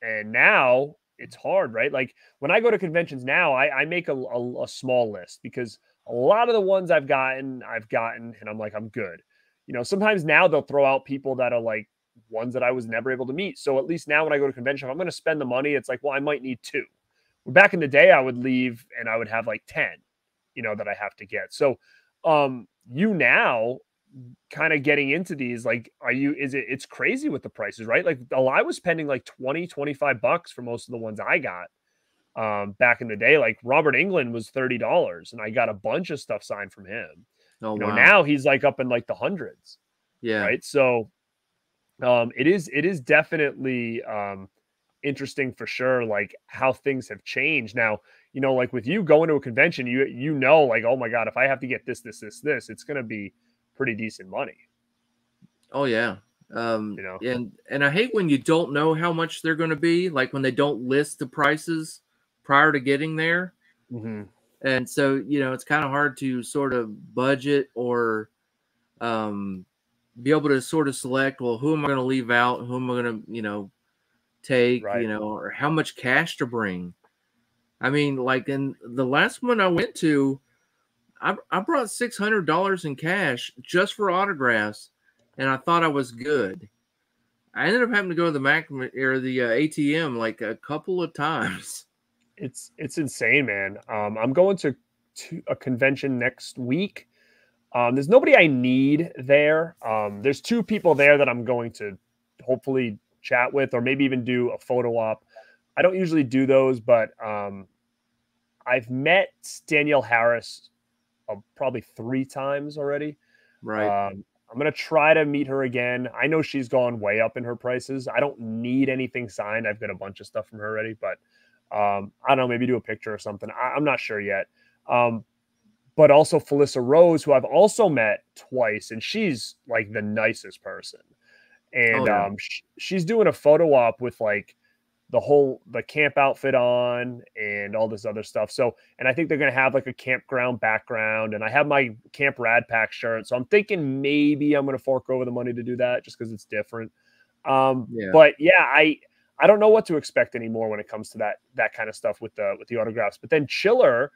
and now it's hard, right? Like when I go to conventions now, I, I make a, a, a small list because a lot of the ones I've gotten, I've gotten, and I'm like, I'm good. You know, sometimes now they'll throw out people that are like ones that I was never able to meet. So at least now when I go to convention, if I'm going to spend the money, it's like, well, I might need two. Back in the day, I would leave and I would have like 10, you know, that I have to get. So, um, you now kind of getting into these like are you is it it's crazy with the prices right like a lot was spending like 20 25 bucks for most of the ones i got um back in the day like robert englund was $30 and i got a bunch of stuff signed from him. Oh, you know wow. now he's like up in like the hundreds yeah. right? So um it is it is definitely um interesting for sure like how things have changed. Now you know like with you going to a convention you you know like oh my god if i have to get this this this this it's going to be pretty decent money. Oh yeah. Um you know? and and i hate when you don't know how much they're going to be like when they don't list the prices prior to getting there mm-hmm. and so you know it's kind of hard to sort of budget or um be able to sort of select well who am i going to leave out who am i going to you know take, right. you know, or how much cash to bring. I mean, like in the last one I went to, I, I brought six hundred dollars in cash just for autographs, and I thought I was good. I ended up having to go to the Mac or the uh, ATM like a couple of times. It's it's insane, man. Um, I'm going to, to a convention next week. Um, there's nobody I need there. Um, there's two people there that I'm going to hopefully chat with, or maybe even do a photo op. I don't usually do those, but um, I've met Danielle Harris uh, probably three times already. Right. Um, I'm gonna try to meet her again. I know she's gone way up in her prices. I don't need anything signed. I've got a bunch of stuff from her already, but um, I don't know. Maybe do a picture or something. I, am not sure yet. Um, but also Felissa Rose, who I've also met twice, and she's like the nicest person. And oh, yeah. um, sh- she's doing a photo op with like the whole the camp outfit on and all this other stuff. So, and I think they're gonna have like a campground background, and I have my Camp Rad Pack shirt, so I'm thinking maybe I'm gonna fork over the money to do that just because it's different. Um, yeah. but yeah, I I don't know what to expect anymore when it comes to that that kind of stuff with the with the autographs. But then Chiller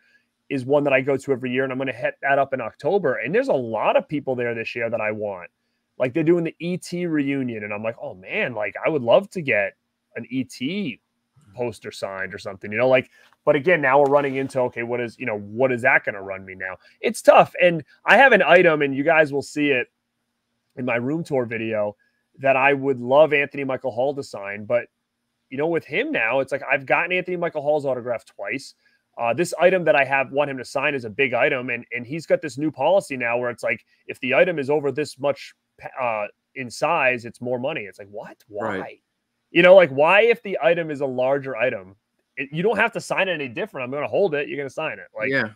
is one that I go to every year, and I'm gonna hit that up in October. And there's a lot of people there this year that I want. Like they're doing the ET reunion, and I'm like, oh man, like I would love to get an ET poster signed or something, you know, like but again, now we're running into okay, what is you know, what is that going to run me now? It's tough. And I have an item, and you guys will see it in my room tour video that I would love Anthony Michael Hall to sign, but you know, with him now, it's like I've gotten Anthony Michael Hall's autograph twice. Uh, this item that I have want him to sign is a big item, and and he's got this new policy now where it's like if the item is over this much uh, in size, it's more money. It's like, what? Why? Right. You know, like, why, if the item is a larger item, it, you don't have to sign it any different. I'm going to hold it. You're going to sign it. Like, yeah,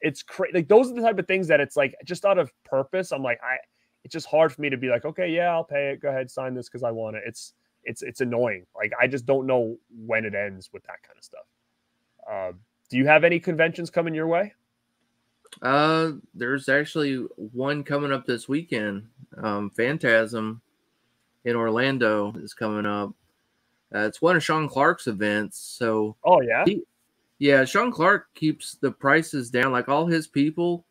it's crazy. Like, those are the type of things that it's like just out of purpose. I'm like, I, it's just hard for me to be like, okay, yeah, I'll pay it. Go ahead, sign this because I want it. It's, it's, it's annoying. Like, I just don't know when it ends with that kind of stuff. Uh, do you have any conventions coming your way? Uh, there's actually one coming up this weekend. Um, Phantasm in Orlando is coming up. Uh, it's one of Sean Clark's events. So, oh yeah, he, yeah, Sean Clark keeps the prices down. Like all his people,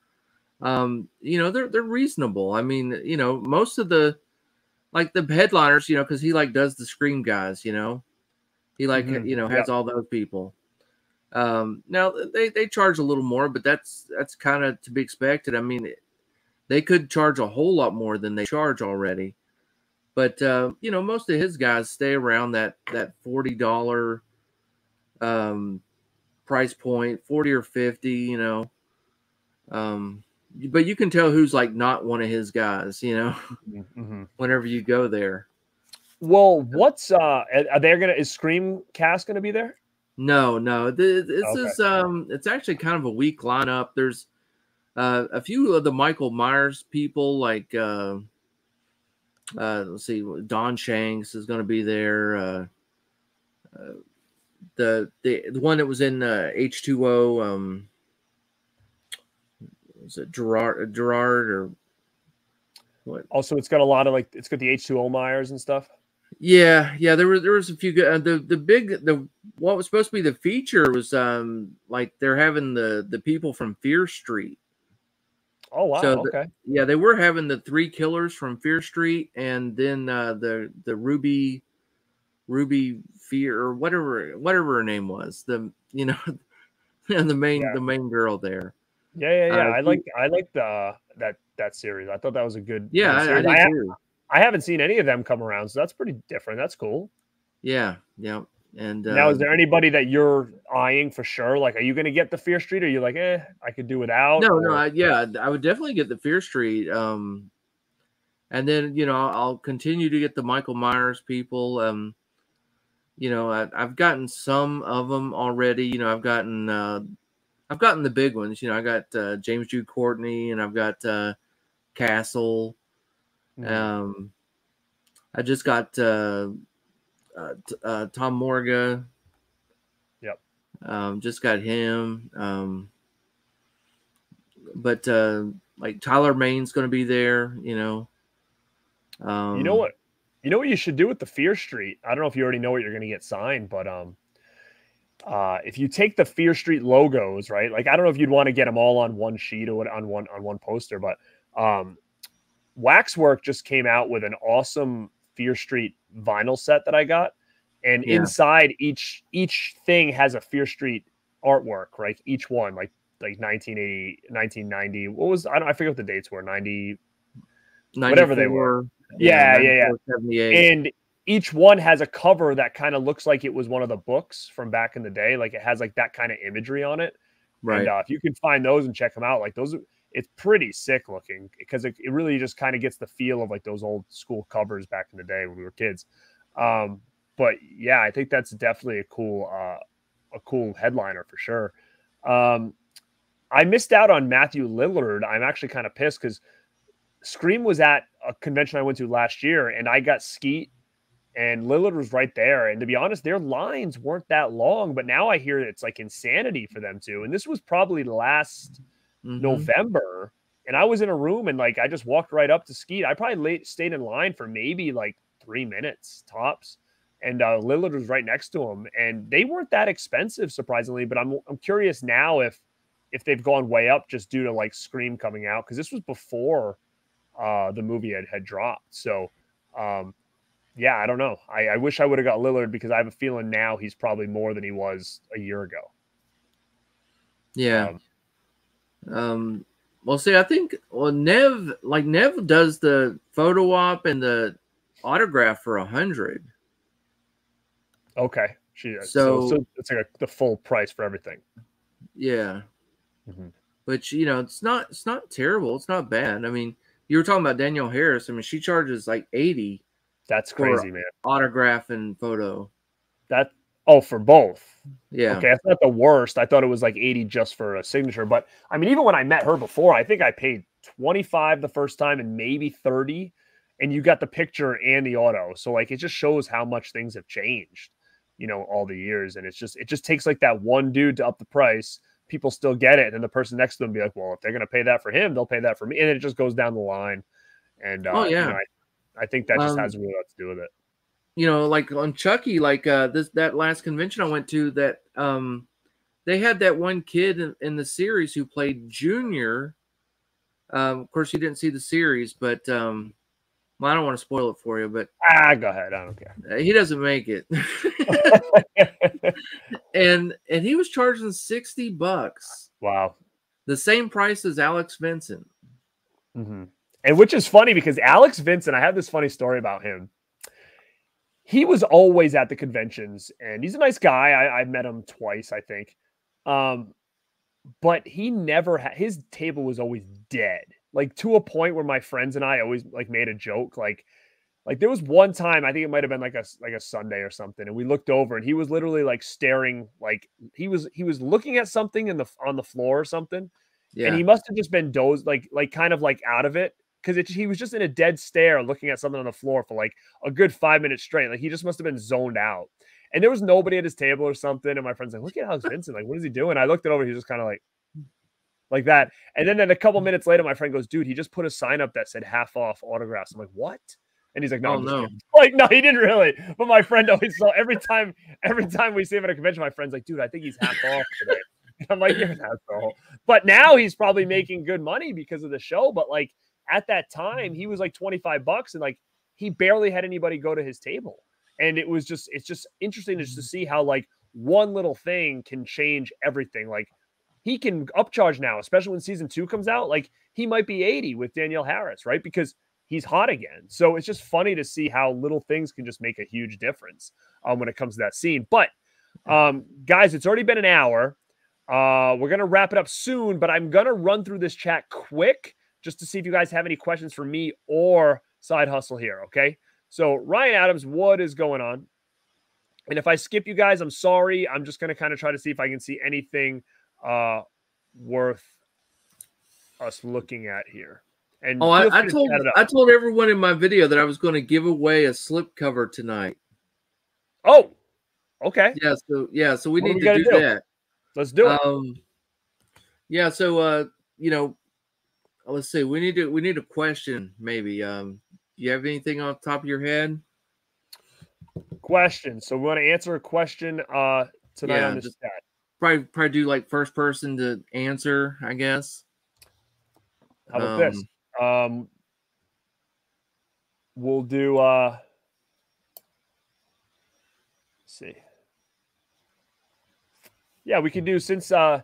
um, you know, they're they're reasonable. I mean, you know, most of the like the headliners, you know, because he like does the scream guys, you know, he like mm-hmm. you know has all those people. Um, now they, they charge a little more, but that's that's kind of to be expected. I mean, they could charge a whole lot more than they charge already. But uh, you know, most of his guys stay around that that forty dollar um, price point, forty or fifty. You know, um, but you can tell who's like not one of his guys. You know, mm-hmm. whenever you go there. Well, what's uh? Are they gonna? Is Scream Cast gonna be there? No, no. This, this okay. is um. It's actually kind of a weak lineup. There's uh, a few of the Michael Myers people, like uh, uh, let's see, Don Shanks is going to be there. Uh, uh, the the the one that was in uh, H two O. Um, was it Gerard Gerard or what? Also, it's got a lot of like it's got the H two O Myers and stuff. Yeah, yeah, there was there was a few good. Uh, the the big the what was supposed to be the feature was um like they're having the the people from Fear Street. Oh wow! So okay. The, yeah, they were having the three killers from Fear Street, and then uh, the the Ruby Ruby Fear or whatever whatever her name was. The you know, and the main yeah. the main girl there. Yeah, yeah, yeah. Uh, I like I like the that that series. I thought that was a good. Yeah, I, I I, ha- too. I haven't seen any of them come around, so that's pretty different. That's cool. Yeah, yeah. And uh, now, is there anybody that you're eyeing for sure? Like, are you going to get the Fear Street? Or are you like, eh, I could do without? no, no, I, yeah, I would definitely get the Fear Street. Um, and then you know I'll, I'll continue to get the Michael Myers people. Um, you know I, I've gotten some of them already. You know I've gotten uh, I've gotten the big ones. You know I got uh, James Jude Courtney and I've got uh, Castle. Mhm. Um, I just got uh, uh, t- uh, Tom Morga. Yep. Um, just got him. Um, but uh, like Tyler Mane's going to be there. You know. Um, you know what? You know what you should do with the Fear Street. I don't know if you already know what you're going to get signed, but um, uh, if you take the Fear Street logos, right? Like I don't know if you'd want to get them all on one sheet or on one on one poster, but um, Waxwork just came out with an awesome Fear Street vinyl set that I got, and Yeah. inside each each thing has a Fear Street artwork, right? Each one, like like 1980, 1990. What was I don't I forget what the dates were. 90 whatever they were. 94, Yeah, yeah, yeah. and each one has a cover that kind of looks like it was one of the books from back in the day like it has like that kind of imagery on it. Right. and uh, if you can find those and check them out like those it's pretty sick looking because it, it really just kind of gets the feel of like those old school covers back in the day when we were kids. Um but yeah i think that's definitely a cool uh a cool headliner for sure. Um i missed out on matthew lillard. I'm actually kind of pissed because Scream was at a convention I went to last year, and I got Skeet, and Lillard was right there. And to be honest, their lines weren't that long, but now I hear it's like insanity for them too. And this was probably last Mhm. November, and I was in a room and like I just walked right up to Skeet. I probably late, stayed in line for maybe like three minutes tops, and uh, Lillard was right next to him, and they weren't that expensive surprisingly. But I'm I'm curious now if if they've gone way up just due to like Scream coming out because this was before uh, the movie had, had dropped. So, um, yeah, I don't know. I, I wish I would have got Lillard because I have a feeling now he's probably more than he was a year ago. Yeah. Um, Um, well, see, I think well, Nev like Nev does the photo op and the autograph for a hundred. okay. She, so, So- so it's like a, the full price for everything. Yeah, Mhm. but you know, it's not it's not terrible. It's not bad. I mean, you were talking about Danielle Harris. I mean, she charges like eighty That's crazy, man. autograph and photo. That, oh, for both. Yeah, Okay, that's not the worst. I thought it was like 80 just for a signature. But I mean, even when I met her before, I think I paid 25 the first time and maybe 30. And you got the picture and the auto. So like it just shows how much things have changed, you know, all the years. And it's just it just takes like that one dude to up the price. People still get it. And the person next to them be like, well, if they're gonna pay that for him, they'll pay that for me. And it just goes down the line. And uh, Oh, you yeah. know, I, I think that just Um, has really a lot to do with it. you know, like on Chucky, like uh this that last convention I went to, that um they had that one kid in, in the series who played Junior. Um, of course, you didn't see the series, but um, well, I don't want to spoil it for you, but Ah, go ahead. I don't care. uh, he doesn't make it, and and he was charging sixty bucks, wow. the same price as Alex Vincent. hmm And which is funny because Alex Vincent, I have this funny story about him. He was always at the conventions and he's a nice guy. I, I met him twice, I think. Um, but he never had his table was always dead, like to a point where my friends and I always like made a joke. Like, like there was one time, I think it might have been like a like a Sunday or something, and we looked over and he was literally like staring, like he was he was looking at something in the on the floor or something Yeah, and he must have just been dozed like like kind of like out of it because he was just in a dead stare looking at something on the floor for like a good five minutes straight like he just must have been zoned out and there was nobody at his table or something and my friend's like look at alex vincent like what is he doing i looked it over he was just kind of like like that and then, then a couple minutes later my friend goes dude he just put a sign up that said half off autographs i'm like what and he's like no, Oh, no. kidding." like no he didn't really but my friend always saw every time every time we see him at a convention my friend's like dude i think he's half off today I'm like, you're an asshole. But now he's probably making good money because of the show. But like at that time, he was like 25 bucks and like he barely had anybody go to his table. And it was just, it's just interesting just to see how like one little thing can change everything. Like he can upcharge now, especially when season two comes out. Like he might be 80 with Danielle Harris, right? Because he's hot again. So it's just funny to see how little things can just make a huge difference um, when it comes to that scene. But um, guys, it's already been an hour. Uh, we're gonna wrap it up soon, but I'm gonna run through this chat quick just to see if you guys have any questions for me or Side Hustle here. Okay. So Ryan Adams, what is going on? And if I skip you guys, I'm sorry. I'm just gonna kind of try to see if I can see anything uh, worth us looking at here. And oh, I, I told I told everyone in my video that I was going to give away a slip cover tonight. Oh, okay. Yeah. So yeah. So we what need to do, do, that. Let's do it. Um, yeah. So uh, you know, let's see. We need to we need a question maybe. Um, you have anything off top of your head? Question. So we want to answer a question uh tonight yeah, on this chat. Probably probably do like first person to answer. I guess. How about um, this? Um, we'll do. uh see. Yeah, we can do since uh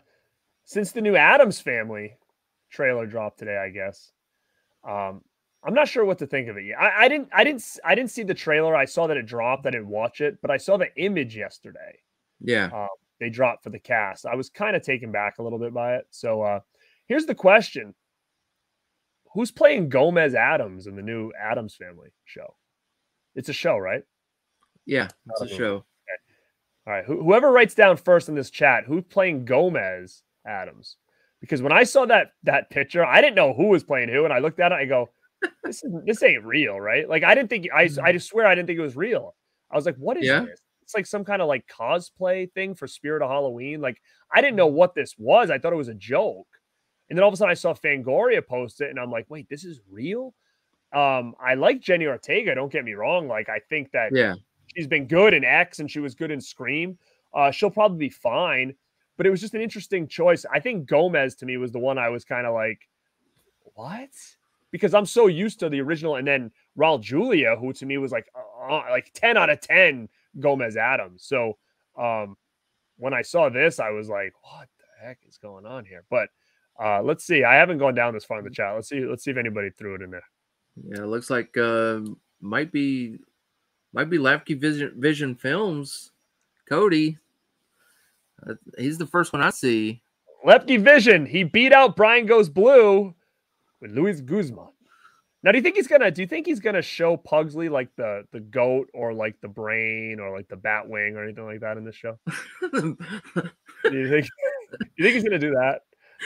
since the new Addams family trailer dropped today. I guess. Um, I'm not sure what to think of it yet. I, I, didn't, I didn't, I didn't see the trailer. I saw that it dropped. I didn't watch it, but I saw the image yesterday. Yeah, um, they dropped for the cast. I was kind of taken back a little bit by it. So uh, here's the question: Who's playing Gomez Addams in the new Addams Family show? It's a show, right? Yeah, it's a show. Okay. All right. Wh- whoever writes down first in this chat, who's playing Gomez Addams? Because when I saw that that picture, I didn't know who was playing who, and I looked at it. I go, "This is this ain't real, right?" Like I didn't think I I mm-hmm. just swear I didn't think it was real. I was like, "What is yeah. this?" It's like some kind of like cosplay thing for Spirit of Halloween. Like I didn't know what this was. I thought it was a joke. And then all of a sudden I saw Fangoria post it and I'm like, wait, this is real? Um, I like Jenny Ortega, don't get me wrong. Like, I think that yeah, she's been good in X and she was good in Scream. Uh, she'll probably be fine, but it was just an interesting choice. I think Gomez to me was the one I was kind of like, what? Because I'm so used to the original, and then Raul Julia, who to me was like uh, like 10 out of 10 Gomez Addams. So um when I saw this, I was like, what the heck is going on here? But uh, let's see. I haven't gone down this far in the chat. Let's see. Let's see if anybody threw it in there. Yeah, it looks like uh, might be might be Lepke Vision Vision Films. Cody, he's the first one I see. Lefty Vision. He beat out Brian Goes Blue with Luis Guzman. Now, do you think he's gonna? Do you think he's gonna show Pugsley like the the goat or like the brain or like the bat wing or anything like that in this show? do you think? Do you think he's gonna do that?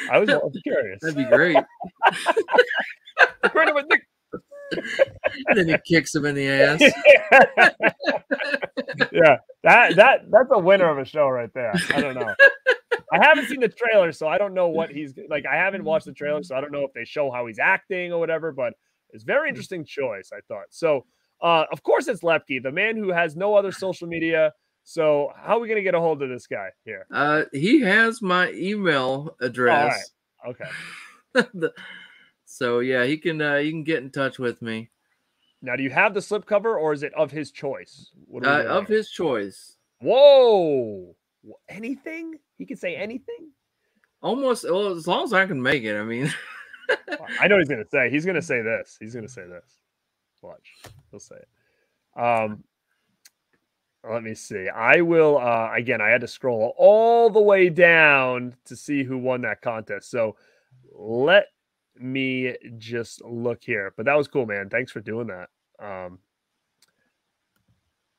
I was, curious. That'd be great. and then he kicks him in the ass. yeah, that that that's a winner of a show right there. I don't know. I haven't seen the trailer, so I don't know what he's like. I haven't watched the trailer, so I don't know if they show how he's acting or whatever. But it's very interesting choice, I thought. So, uh, of course, it's Lepke, the man who has no other social media so how are we gonna get a hold of this guy here? Uh, he has my email address. Okay. so yeah, he can uh, he can get in touch with me. Now, do you have the slipcover, or is it of his choice? Uh, of his choice. Whoa! Anything? He can say anything. Almost. Well, as long as I can make it. I mean. I know he's gonna say. He's gonna say this. He's gonna say this. Watch. He'll say it. Um, let me see. I will uh again, I had to scroll all the way down to see who won that contest. So let me just look here. But that was cool, man. Thanks for doing that. Um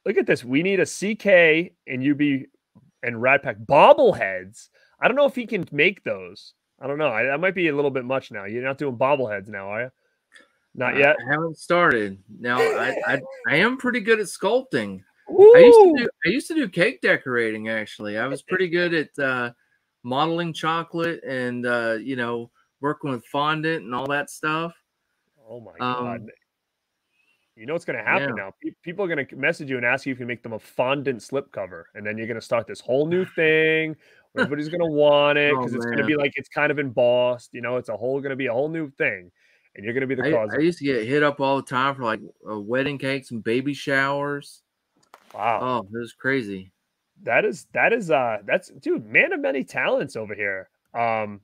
Look at this. We need a CK and UB and Rat Pack bobbleheads. I don't know if he can make those. I don't know. I, that might be a little bit much now. You're not doing bobbleheads now, are you? Not yet. I haven't started. Now I, I I am pretty good at sculpting. I used to do I used to do cake decorating actually. I was pretty good at uh, modeling chocolate and uh, you know working with fondant and all that stuff. Oh my um, god! You know what's going to happen yeah. now? People are going to message you and ask you if you make them a fondant slipcover, and then you're going to start this whole new thing. Everybody's going to want it because oh, it's going to be like it's kind of embossed. You know, it's a whole going to be a whole new thing, and you're going to be the I, cause. I used to get hit up all the time for like uh, wedding cakes and baby showers. Wow. Oh, it was crazy. That is that is uh that's dude, man of many talents over here. Um,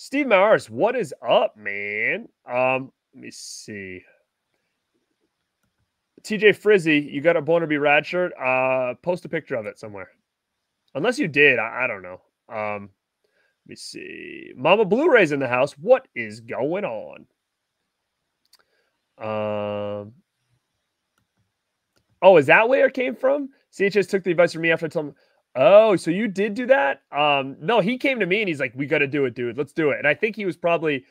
Steve Mars, what is up, man? Um, let me see. TJ Frizzy, you got a Be Rad shirt? Uh, post a picture of it somewhere. Unless you did, I, I don't know. Um, let me see. Mama Blu-ray's in the house. What is going on? Um. Oh, is that where it came from? CHS took the advice from me after I told him. Oh, so you did do that? Um, no, he came to me and he's like, "We got to do it, dude. Let's do it." And I think he was probably,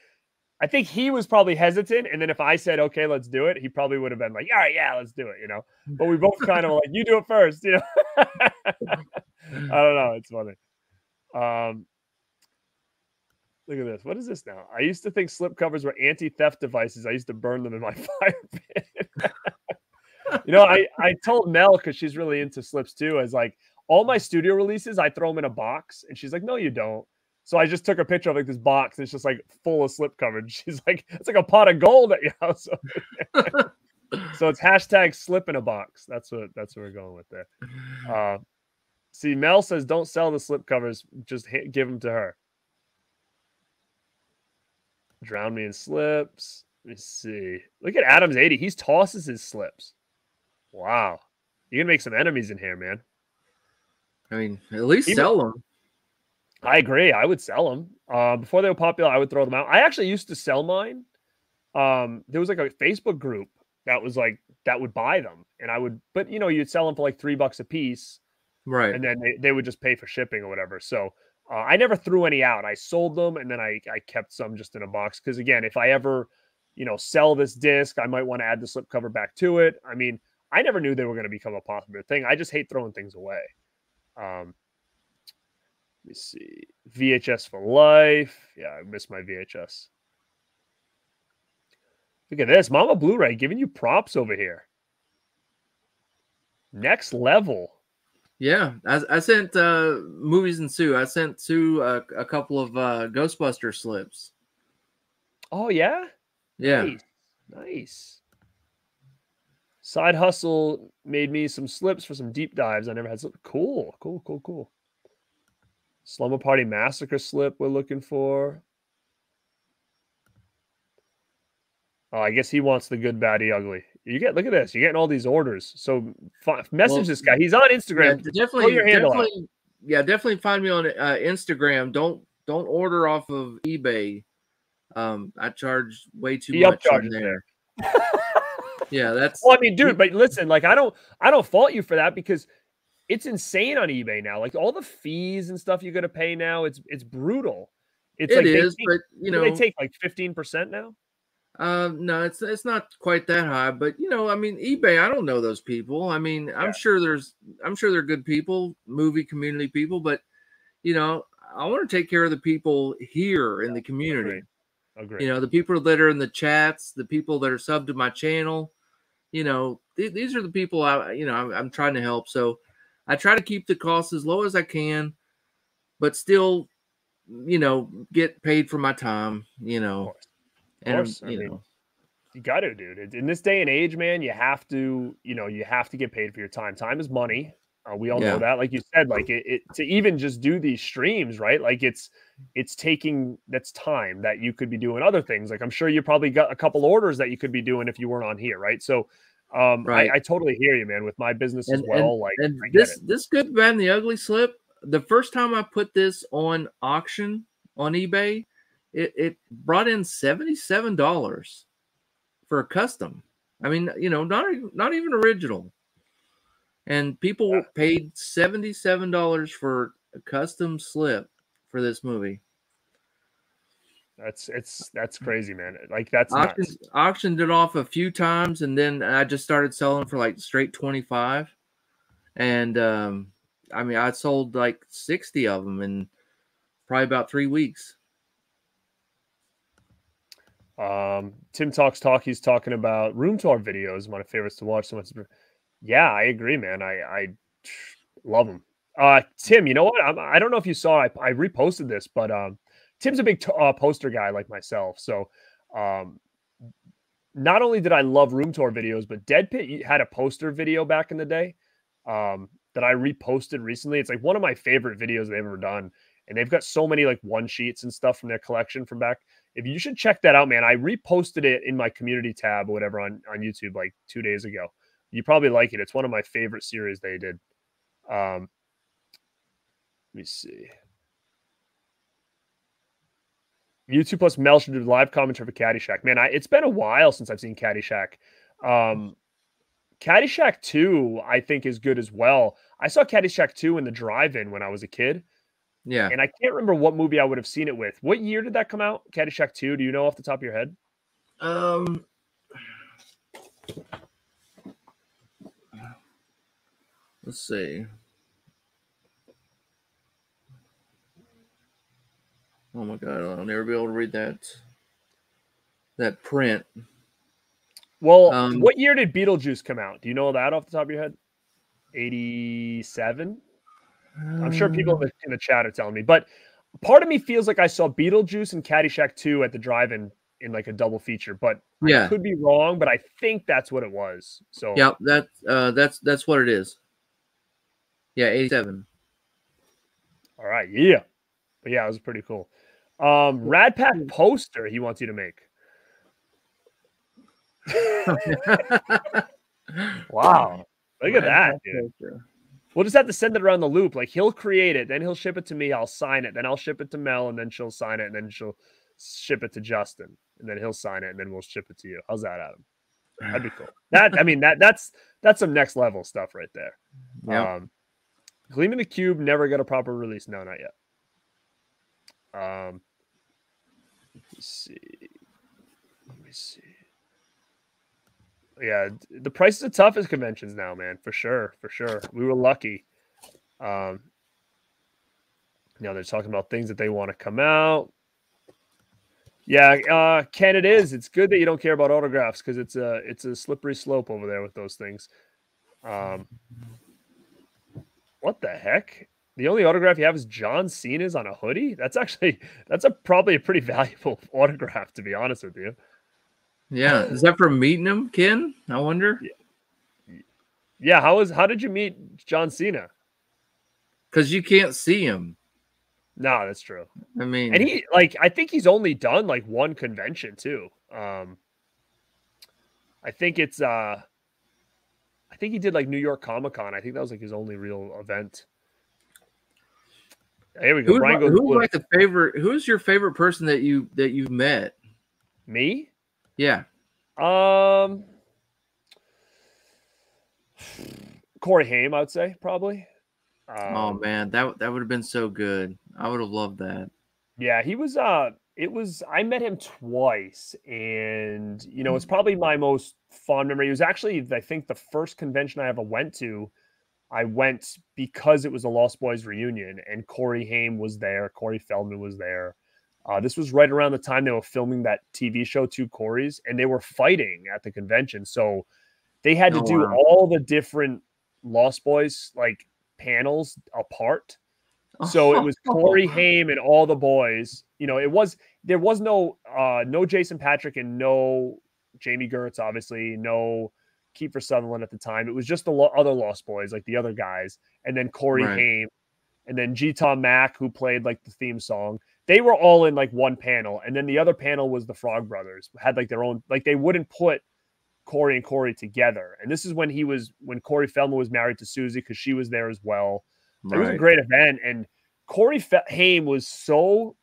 I think he was probably hesitant. And then if I said, "Okay, let's do it," he probably would have been like, "All right, yeah, let's do it," you know. But we both kind of like, "You do it first, you know. I don't know. It's funny. Um, look at this. What is this now? I used to think slip covers were anti-theft devices. I used to burn them in my fire pit. you know, I I told Mel because she's really into slips too. As like all my studio releases, I throw them in a box, and she's like, "No, you don't." So I just took a picture of like this box. And it's just like full of slip coverage. She's like, "It's like a pot of gold at your house." so it's hashtag slip in a box. That's what that's what we're going with there. Uh, see, Mel says, "Don't sell the slip covers. Just hit, give them to her." Drown me in slips. Let me see. Look at Adams 80. He tosses his slips. Wow. You can make some enemies in here, man. I mean, at least Even, sell them. I agree. I would sell them. Uh, before they were popular, I would throw them out. I actually used to sell mine. Um, there was like a Facebook group that was like that would buy them, and I would, but you know, you'd sell them for like three bucks a piece, right? And then they, they would just pay for shipping or whatever. So uh, I never threw any out. I sold them, and then I I kept some just in a box because again, if I ever, you know, sell this disc, I might want to add the slipcover back to it. I mean, I never knew they were going to become a popular thing. I just hate throwing things away. Um, let me see. VHS for life. Yeah, I miss my VHS. Look at this. Mama Blu-ray giving you props over here. Next level. Yeah, I, I sent uh, movies and Sue. I sent Sue a, a couple of uh, Ghostbuster slips. Oh yeah, yeah, nice. nice. Side hustle made me some slips for some deep dives. I never had slip. Cool, cool, cool, cool. Slumber Party Massacre slip we're looking for. Oh, I guess he wants the good, baddie, ugly. You get look at this. You're getting all these orders. So f- message well, this guy. He's on Instagram. Yeah, definitely, definitely yeah, definitely find me on uh, Instagram. Don't don't order off of eBay. Um, I charge way too he much on there. yeah, that's. Well, I mean, dude, but listen, like I don't, I don't fault you for that because it's insane on eBay now. Like all the fees and stuff you got to pay now, it's it's brutal. It's it like is, take, but you know they take like fifteen percent now. Um, no, it's it's not quite that high, but you know, I mean, eBay. I don't know those people. I mean, I'm sure there's, I'm sure they're good people, movie community people, but you know, I want to take care of the people here in the community. Agree. You know, the people that are in the chats, the people that are subbed to my channel. You know, th- these are the people I, you know, I'm, I'm trying to help. So I try to keep the costs as low as I can, but still, you know, get paid for my time. You know and you mean, know, you got to, dude. In this day and age, man, you have to, you know, you have to get paid for your time. Time is money. Uh, we all yeah. know that. Like you said, like it, it to even just do these streams, right? Like it's it's taking that's time that you could be doing other things. Like I'm sure you probably got a couple orders that you could be doing if you weren't on here, right? So um right. I, I totally hear you, man, with my business and, as well. And, like and this this good bad the ugly slip. The first time I put this on auction on eBay, it, it brought in $77 for a custom. I mean, you know, not not even original. And people paid $77 for a custom slip for this movie. That's it's that's crazy, man. Like that's auctioned, auctioned it off a few times, and then I just started selling for like straight twenty five, and um, I mean I sold like sixty of them in probably about three weeks. Um, Tim talks talk. He's talking about room tour videos. My favorites to watch. So much. Yeah, I agree, man. I I love them. Uh, Tim, you know what? I'm, I do not know if you saw. I, I reposted this, but um, Tim's a big t- uh, poster guy like myself. So um, not only did I love room tour videos, but Dead Pit had a poster video back in the day um, that I reposted recently. It's like one of my favorite videos they've ever done. and they've got so many like one sheets and stuff from their collection from back. If you should check that out, man. I reposted it in my community tab or whatever on on YouTube like two days ago. You probably like it. It's one of my favorite series they did. Um, let me see. YouTube plus Mel should do live commentary for Caddyshack. Man, I, it's been a while since I've seen Caddyshack. Um, Caddyshack 2, I think, is good as well. I saw Caddyshack 2 in the drive in when I was a kid. Yeah. And I can't remember what movie I would have seen it with. What year did that come out? Caddyshack 2? Do you know off the top of your head? Um, let's see. Oh my god, I'll never be able to read that that print. Well, Um, what year did Beetlejuice come out? Do you know that off the top of your head? 87? I'm sure people in the, chat are telling me, but part of me feels like I saw Beetlejuice and Caddyshack 2 at the drive-in in like a double feature, but I Yeah, could be wrong, but I think that's what it was. So yeah, that uh, that's that's what it is. Yeah, eighty-seven. all right, yeah. But yeah, it was pretty cool. Um Rad Pack poster he wants you to make. Wow. Look at that, dude. We'll just have to send it around the loop. Like he'll create it, then he'll ship it to me. I'll sign it, then I'll ship it to Mel, and then she'll sign it, and then she'll ship it to Justin, and then he'll sign it, and then we'll ship it to you. How's that, Adam? That'd be cool. That I mean that that's that's some next level stuff right there. Yeah. Um, Gleaming the Cube never got a proper release. No, not yet. Um, let me see. Let me see. Yeah, the prices are tough as conventions now, man. For sure, for sure. We were lucky. Um, now they're talking about things that they want to come out. Yeah, uh, Ken, it is. It's good that you don't care about autographs because it's a it's a slippery slope over there with those things. Um, what the heck? The only autograph you have is John Cena's on a hoodie. That's actually that's a probably a pretty valuable autograph, to be honest with you. Yeah, is that from meeting him, Ken? I wonder. Yeah, yeah how was how did you meet John Cena? Because you can't see him. No, that's true. I mean, And he like I think he's only done like one convention too. Um I think it's uh I think he did like New York Comic Con. I think that was like his only real event. There we go. who's, Brian goes who's blue. like the favorite? Who's your favorite person that you that you've met? me. Yeah, Um Corey Haim, I would say probably. Um, oh man, that that would have been so good. I would have loved that. Yeah, he was uh it was I met him twice and you know, it's Mm. probably my most fond memory. It was actually I think the first convention I ever went to. I went because it was a Lost Boys reunion and Corey Haim was there, Corey Feldman was there. Uh, this was right around the time they were filming that TV show Two Coreys and they were fighting at the convention. So they had to Oh, do wow. all the different Lost Boys like panels apart. So it was Corey Haim and all the boys. You know, it was there was no uh no Jason Patric and no Jami Gertz, obviously, no Kiefer Sutherland at the time. It was just the lo- other Lost Boys, like the other guys, and then Corey Right. Haim, and then G Tom Mac, who played like the theme song. They were all in like one panel, and then the other panel was the Frog Brothers, had like their own, like they wouldn't put Corey and Corey together. And this is when he was when Corey Feldman was married to Susie because she was there as well. It was a great event, and Corey Fe- Haim was so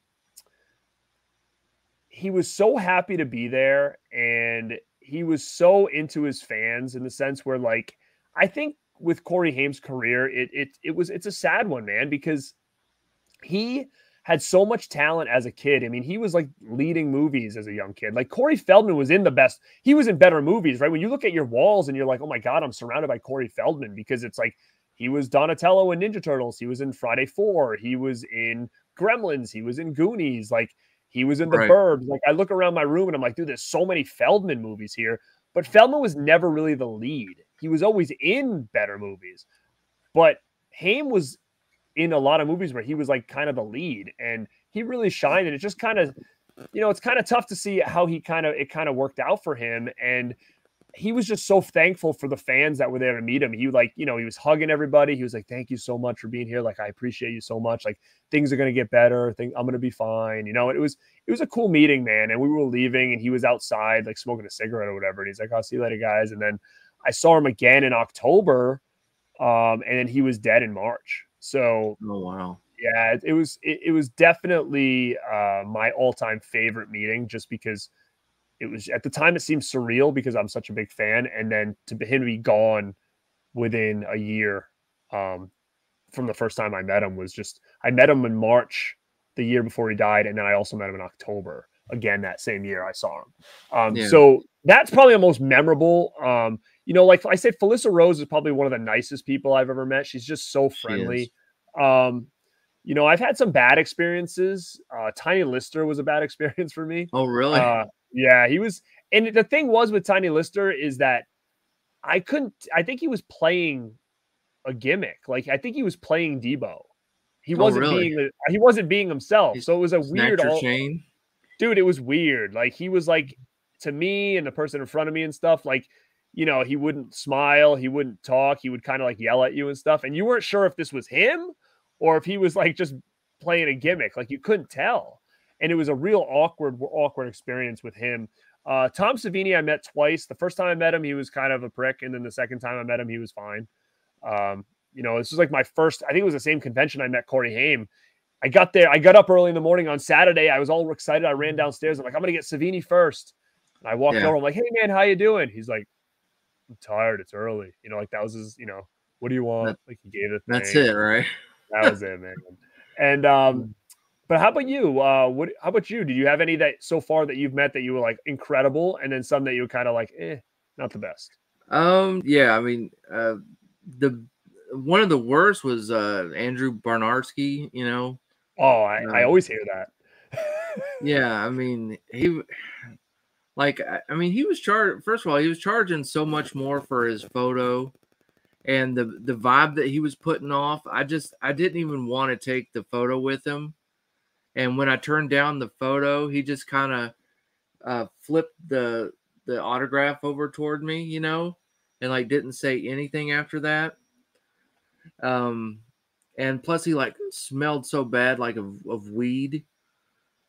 he was so happy to be there, and he was so into his fans in the sense where, like, I think with Corey Haim's career, it it it was it's a sad one, man, because he had so much talent as a kid. I mean, he was like leading movies as a young kid. Like Corey Feldman was in the best, he was in better movies, right? When you look at your walls and you're like, oh my God, I'm surrounded by Corey Feldman because it's like he was Donatello in Ninja Turtles, he was in Friday Four, he was in Gremlins, he was in Goonies, like he was in The Right. Burbs. Like I look around my room and I'm like, dude, there's so many Feldman movies here. But Feldman was never really the lead. He was always in better movies. But Haim was in a lot of movies where he was like kind of the lead and he really shined. And it just kind of, you know, it's kind of tough to see how he kind of it kind of worked out for him. And he was just so thankful for the fans that were there to meet him. He like, you know, he was hugging everybody. He was like, "Thank you so much for being here. Like, I appreciate you so much. Like, things are gonna get better. Think I'm gonna be fine." You know, it was it was a cool meeting, man. And we were leaving, and he was outside like smoking a cigarette or whatever. And he's like, "I'll see you later, guys." And then I saw him again in October, um, and then he was dead in March. So, oh wow, yeah, it, it was it, it was definitely uh, my all time favorite meeting, just because it was at the time it seemed surreal because I'm such a big fan, and then to him be gone within a year um, from the first time I met him was just I met him in March the year before he died, and then I also met him in October again that same year I saw him. Um, yeah. So that's probably the most memorable. Um, you know, like I said, Felissa Rose is probably one of the nicest people I've ever met. She's just so friendly. Um, you know, I've had some bad experiences. Uh, Tiny Lister was a bad experience for me. Oh, really? Uh, yeah, he was. And the thing was with Tiny Lister is that I couldn't. I think he was playing a gimmick. Like I think he was playing Debo. He oh, wasn't really? being. He wasn't being himself. So it was a weird. All, chain. Dude, it was weird. Like he was like to me and the person in front of me and stuff. Like you know, he wouldn't smile, he wouldn't talk, he would kind of like yell at you and stuff. And you weren't sure if this was him or if he was like just playing a gimmick. Like you couldn't tell and it was a real awkward, awkward experience with him. Uh, Tom Savini, I met twice. The first time I met him, he was kind of a prick, and then the second time I met him, he was fine. Um, you know, this was like my first. I think it was the same convention I met Corey Haim. I got there. I got up early in the morning on Saturday. I was all excited. I ran downstairs. I'm like, I'm gonna get Savini first. And I walked yeah. over. I'm like, Hey man, how you doing? He's like, I'm tired. It's early. You know, like that was his. You know, what do you want? That, like he gave it. That's it, right? That was it, man. And um, but how about you? Uh, what? How about you? Did you have any that so far that you've met that you were like incredible, and then some that you were kind of like, eh, not the best? Um, yeah, I mean, uh, the one of the worst was uh Andrew Bryniarski. You know. Oh, I, I um, always hear that. yeah, I mean he, like, I mean he was charged. First of all, he was charging so much more for his photo, and the the vibe that he was putting off. I just I didn't even want to take the photo with him and when I turned down the photo, he just kind of uh, flipped the the autograph over toward me, you know, and like didn't say anything after that. Um, and plus he like smelled so bad, like of, of weed,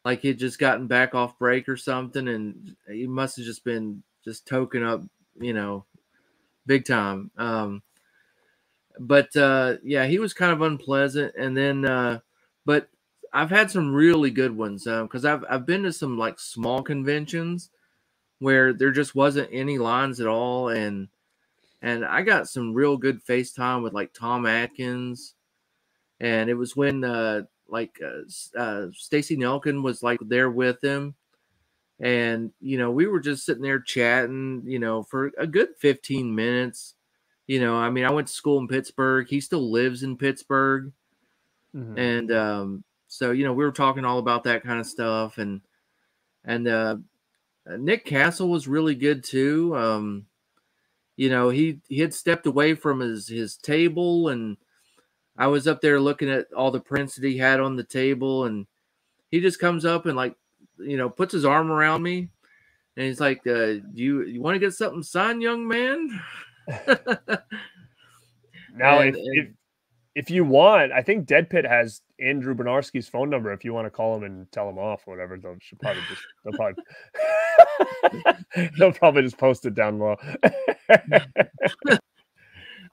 like he'd just gotten back off break or something, and he must have just been just token up, you know, big time. Um, but uh, yeah, he was kind of unpleasant, and then uh, but I've had some really good ones because um, I've I've been to some like small conventions where there just wasn't any lines at all, and and I got some real good FaceTime with like Tom Atkins, and it was when uh, like uh, uh, Stacey Nelkin was like there with him, and you know we were just sitting there chatting, you know, for a good fifteen minutes. You know, I mean, I went to school in Pittsburgh. He still lives in Pittsburgh, mm-hmm. and um, so you know, we were talking all about that kind of stuff, and and uh, Nick Castle was really good too. Um, you know, he he had stepped away from his his table, and I was up there looking at all the prints that he had on the table, and he just comes up and like, you know, puts his arm around me, and he's like, uh, "Do you you want to get something signed, young man?" now, and, if, and, if if you want, I think Dead Pit has Andrew Bryniarski's phone number. If you want to call him and tell him off or whatever, they'll should probably just they'll probably they'll probably just post it down below.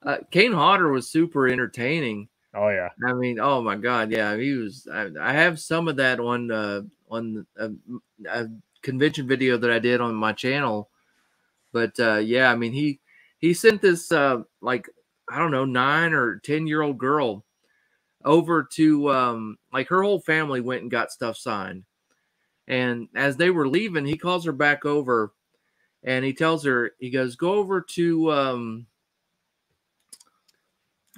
uh, Kane Hodder was super entertaining. Oh yeah, I mean, oh my god, yeah, he was. I, I have some of that on uh, on a, a, convention video that I did on my channel, but uh, yeah, I mean he he sent this uh, like I don't know, nine or 10 year old girl over to, um, like her whole family went and got stuff signed. And as they were leaving, he calls her back over and he tells her, he goes, go over to, um,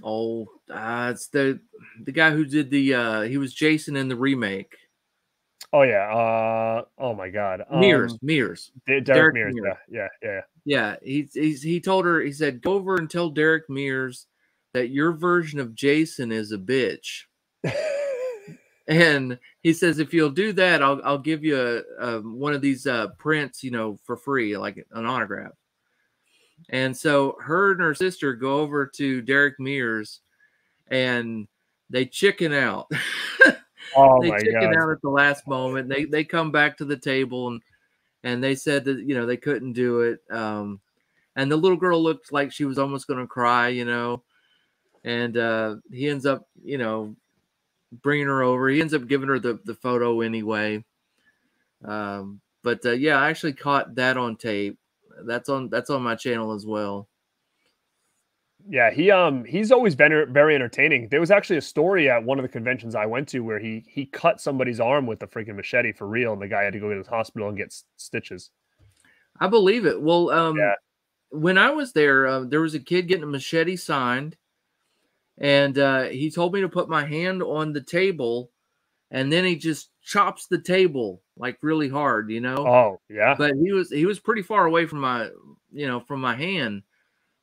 oh, uh, it's the, the guy who did the, uh, he was Jason in the remake. Oh yeah. Uh oh my god. Mears, um, Mears. Derek, Derek Mears. Mears. Yeah, yeah, yeah. Yeah. He he's, he told her, he said, Go over and tell Derek Mears that your version of Jason is a bitch. and he says, if you'll do that, I'll I'll give you a, a one of these uh prints, you know, for free, like an autograph. And so her and her sister go over to Derek Mears and they chicken out. Oh they chicken god. out at the last moment. They they come back to the table and and they said that you know they couldn't do it. Um, and the little girl looked like she was almost going to cry, you know. And uh, he ends up, you know, bringing her over. He ends up giving her the the photo anyway. Um, but uh, yeah, I actually caught that on tape. That's on that's on my channel as well. Yeah, he um he's always been er- very entertaining. There was actually a story at one of the conventions I went to where he he cut somebody's arm with a freaking machete for real, and the guy had to go to the hospital and get s- stitches. I believe it. Well, um, Yeah. when I was there, uh, there was a kid getting a machete signed, and uh, he told me to put my hand on the table, and then he just chops the table like really hard, you know. Oh yeah, But he was he was pretty far away from my, you know, from my hand.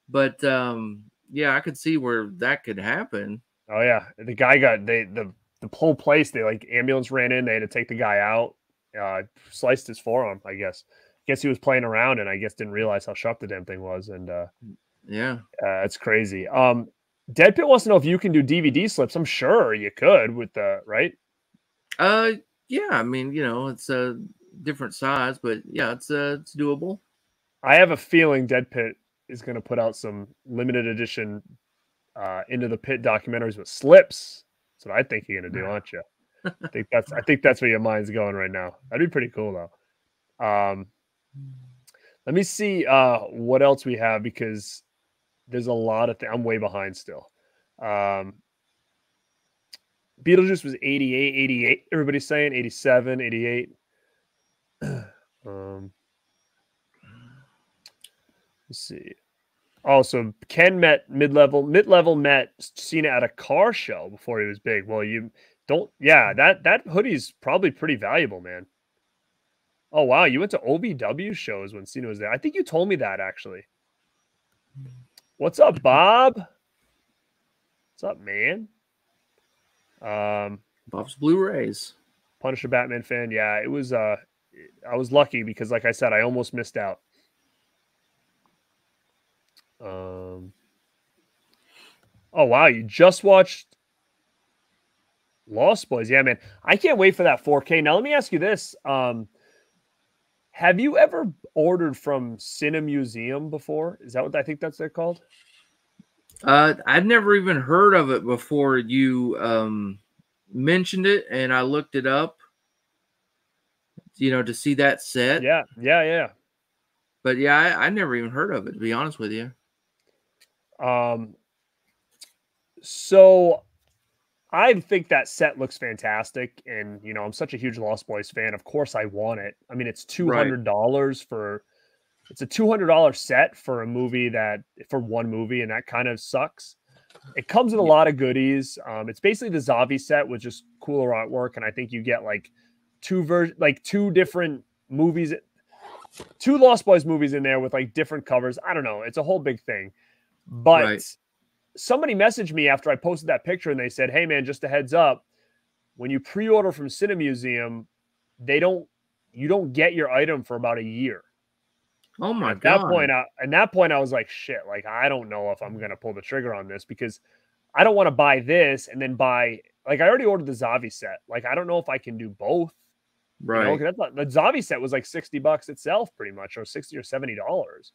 But um, yeah, I could see where that could happen. oh yeah. The guy got they the the whole place. They like ambulance ran in. They had to take the guy out. Uh, sliced his forearm. I guess. I Guess he was playing around and I guess didn't realize how sharp the damn thing was. And uh, Yeah. uh it's crazy. Um, Dead Pit wants to know if you can do DVD slips. I'm sure you could with the right. Uh, yeah. I mean, you know, it's a different size, but yeah, it's uh, it's doable. I have a feeling Dead Pit is going to put out some limited edition uh, into the pit documentaries with slips. That's what I think you're going to do, aren't you? I think that's I think that's where your mind's going right now. That'd be pretty cool though. Um, let me see uh, what else we have because there's a lot of things. I'm way behind still. Um, Beetlejuice was 88, 88. Everybody's saying 87, 88. um, let's see. Oh, so Ken met mid level. Mid level met Cena at a car show before he was big. Well, you don't. Yeah, that that hoodie's probably pretty valuable, man. Oh wow, you went to OVW shows when Cena was there. I think you told me that actually. What's up, Bob? What's up, man? Um, Bob's Blu-rays. Punisher Batman fan. Yeah, it was uh I was lucky because like I said, I almost missed out. Um Oh wow, you just watched Lost Boys. Yeah, man. I can't wait for that 4K. Now let me ask you this. Um have you ever ordered from Cine Museum before? Is that what I think that's they're called? Uh, I'd never even heard of it before you um, mentioned it, and I looked it up. You know, to see that set. Yeah, yeah, yeah. But yeah, I, I never even heard of it. To be honest with you. Um, so I think that set looks fantastic, and you know I'm such a huge Lost Boys fan. Of course, I want it. I mean, it's two hundred dollars for it's a two hundred dollar set for a movie that for one movie, and that kind of sucks. It comes with a lot of goodies. Um, it's basically the Zavvi set with just cooler artwork, and I think you get like two ver- like two different movies, two Lost Boys movies in there with like different covers. I don't know. It's a whole big thing, but Right. somebody messaged me after I posted that picture and they said, Hey man, just a heads up. When you pre-order from Cine Museum, they don't you don't get your item for about a year. Oh my at that point, I, at that point, I was like, shit, like I don't know if I'm gonna pull the trigger on this because I don't want to buy this and then buy like I already ordered the Zavvi set. Like I don't know if I can do both. You know, that's not- the Zavvi set was like 60 bucks itself, pretty much, or 60 or 70 dollars.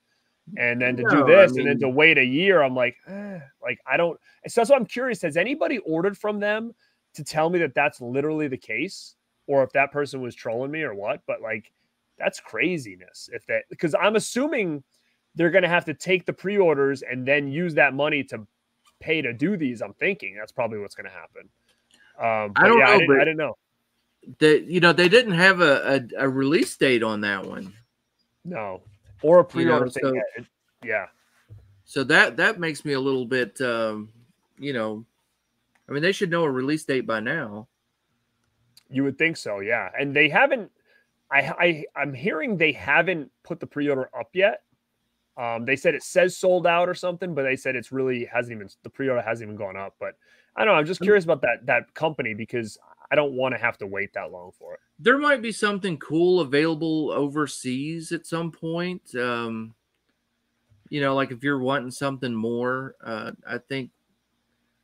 And then to No, do I this and then to wait a year, I'm like, eh, like I don't. So that's why I'm curious. Has anybody ordered from them to tell me that that's literally the case, or if that person was trolling me or what? But like, that's craziness. If that because I'm assuming they're going to have to take the pre-orders and then use that money to pay to do these. I'm thinking that's probably what's going to happen. Um, I don't yeah, I know, didn't, I didn't know. They, you know, they didn't have a, a, a release date on that one, No, or a pre-order thing. so- yeah, yeah. so that that makes me a little bit, um, you know, I mean, they should know a release date by now. You would think so, yeah. And they haven't. I, I I'm hearing they haven't put the pre-order up yet. Um, they said it says sold out or something, but they said it's really hasn't even the pre-order hasn't even gone up. But I don't know. I'm just curious about that that company because I don't want to have to wait that long for it. There might be something cool available overseas at some point. Um, you know, like if you're wanting something more, uh, I think,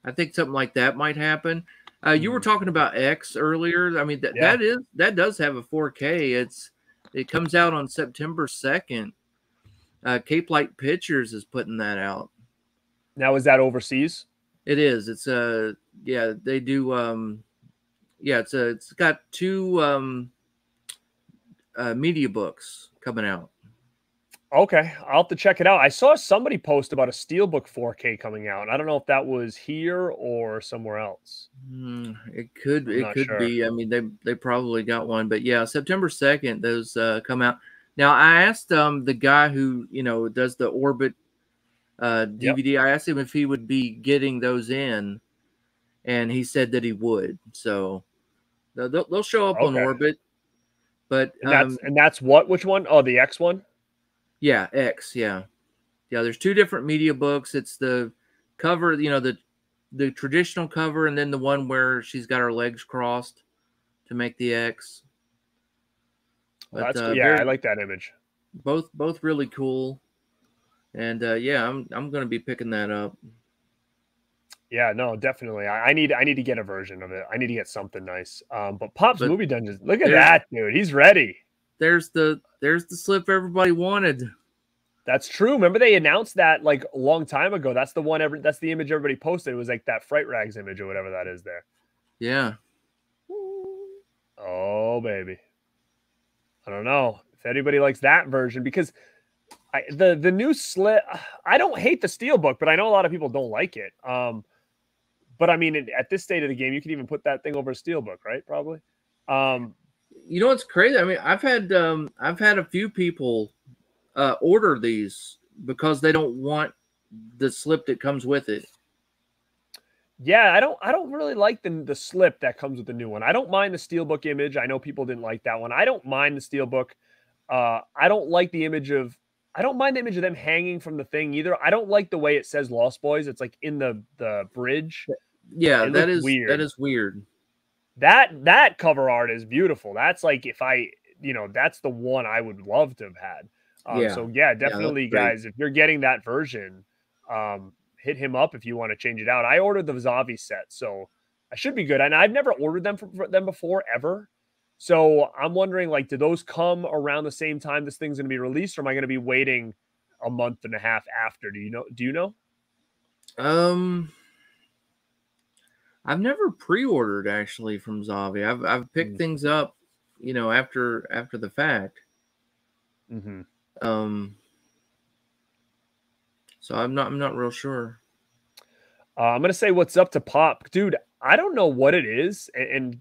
I think something like that might happen. Uh, you were Mhm. talking about X earlier. I mean, that Yeah. that is that does have a 4K. It's it comes out on September 2nd. Uh, Capelight Pictures is putting that out. Now is that overseas? It is. It's a yeah. They do. Um, yeah. It's a. It's got two um, uh, media books coming out. Okay, I'll have to check it out. I saw somebody post about a Steelbook 4K coming out. I don't know if that was here or somewhere else. Hmm, it could. I'm It could sure. be. I mean, they they probably got one, but yeah, September second, those uh, come out. Now, I asked um the guy who you know does the Orbit uh, Yep. DVD. I asked him if he would be getting those in, and he said that he would. So they'll, they'll show up on Orbit, but And that's um, and that's what? Which one? Oh, the X one. Yeah, X. Yeah, yeah. There's two different media books. It's the cover, you know, the the traditional cover, and then the one where she's got her legs crossed to make the X. Well, that's uh, yeah. I like that image. both both really cool, and uh, yeah, I'm I'm gonna be picking that up. Yeah, no, definitely. I, I need I need to get a version of it. I need to get something nice. Um, but Pop's But movie dungeons. Look at that, dude. He's ready. There's the there's the slip everybody wanted. That's true. Remember they announced that like a long time ago. That's the one. Every that's the image everybody posted. It was like that fright rags image or whatever that is there. Yeah, Oh baby, I don't know if anybody likes that version because I, the the new slit. I don't hate the steelbook, but I know a lot of people don't like it. Um, but I mean, at this state of the game, you can even put that thing over a steelbook, right? Probably. Um, you know what's crazy? I mean, I've had um I've had a few people uh order these because they don't want the slip that comes with it. Yeah, I don't I don't really like the the slip that comes with the new one. I don't mind the steelbook image. I know people didn't like that one. I don't mind the steelbook. Uh I don't like the image of I don't mind the image of them hanging from the thing either. I don't like the way it says Lost Boys. It's like in the the bridge. Yeah, It that is weird. that is weird. That that cover art is beautiful. That's like if I, you know, that's the one I would love to have had. Um, Yeah. so yeah, definitely great. guys, if you're getting that version, um, hit him up if you want to change it out. I ordered the Zavvi set, so I should be good. And I've never ordered them from for them before ever. So I'm wondering, like, do those come around the same time this thing's going to be released, or am I going to be waiting a month and a half after? Do you know? Do you know? Um, I've never pre-ordered actually from Zavvi. I've I've picked Mm. things up, you know, after after the fact. Mm-hmm. Um, so I'm not I'm not real sure. Uh, I'm gonna say what's up to Pop, dude. I don't know what it is, and, and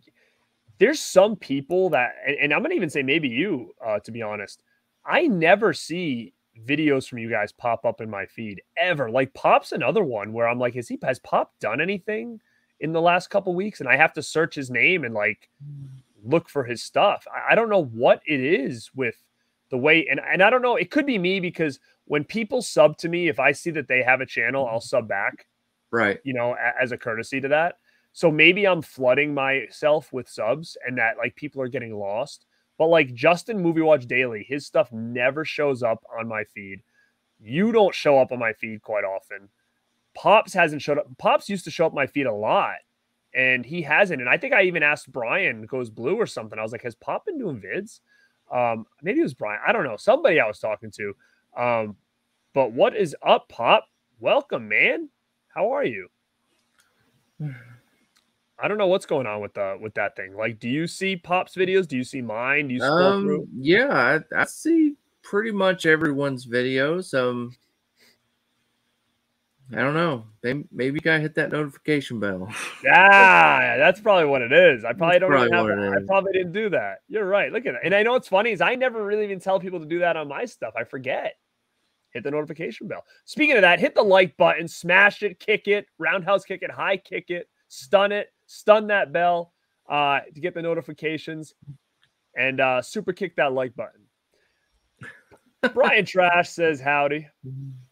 there's some people that, and, and I'm gonna even say maybe you, uh, to be honest. I never see videos from you guys pop up in my feed ever. Like Pop's another one where I'm like, has he has Pop done anything in the last couple weeks? And I have to search his name and like look for his stuff. I, I don't know what it is with the way, and and I don't know. It could be me because when people sub to me, if I see that they have a channel, I'll sub back Right. you know, a- as a courtesy to that. So maybe I'm flooding myself with subs and that like people are getting lost. But like Justin Movie Watch Daily, his stuff never shows up on my feed. You don't show up on my feed quite often. Pops hasn't showed up. Pops used to show up my feed a lot and he hasn't. And I think I even asked Brian goes blue or something. I was like, has Pop been doing vids? Um, maybe it was Brian. I don't know. Somebody I was talking to. Um, but what is up, Pop? Welcome, man. How are you? I don't know what's going on with the with that thing. Like, do you see Pop's videos? Do you see mine? Do you scroll through? Um, yeah, I, I see pretty much everyone's videos. Um, I don't know. They maybe gotta hit that notification bell. Yeah, that's probably what it is. I probably That's don't even probably have. that. I probably didn't do that. You're right. Look at that. And I know what's funny is I never really even tell people to do that on my stuff. I forget. Hit the notification bell. Speaking of that, hit the like button, smash it, kick it, roundhouse kick it, high kick it, stun it, stun that bell uh, to get the notifications, and uh, super kick that like button. Brian Trash says howdy.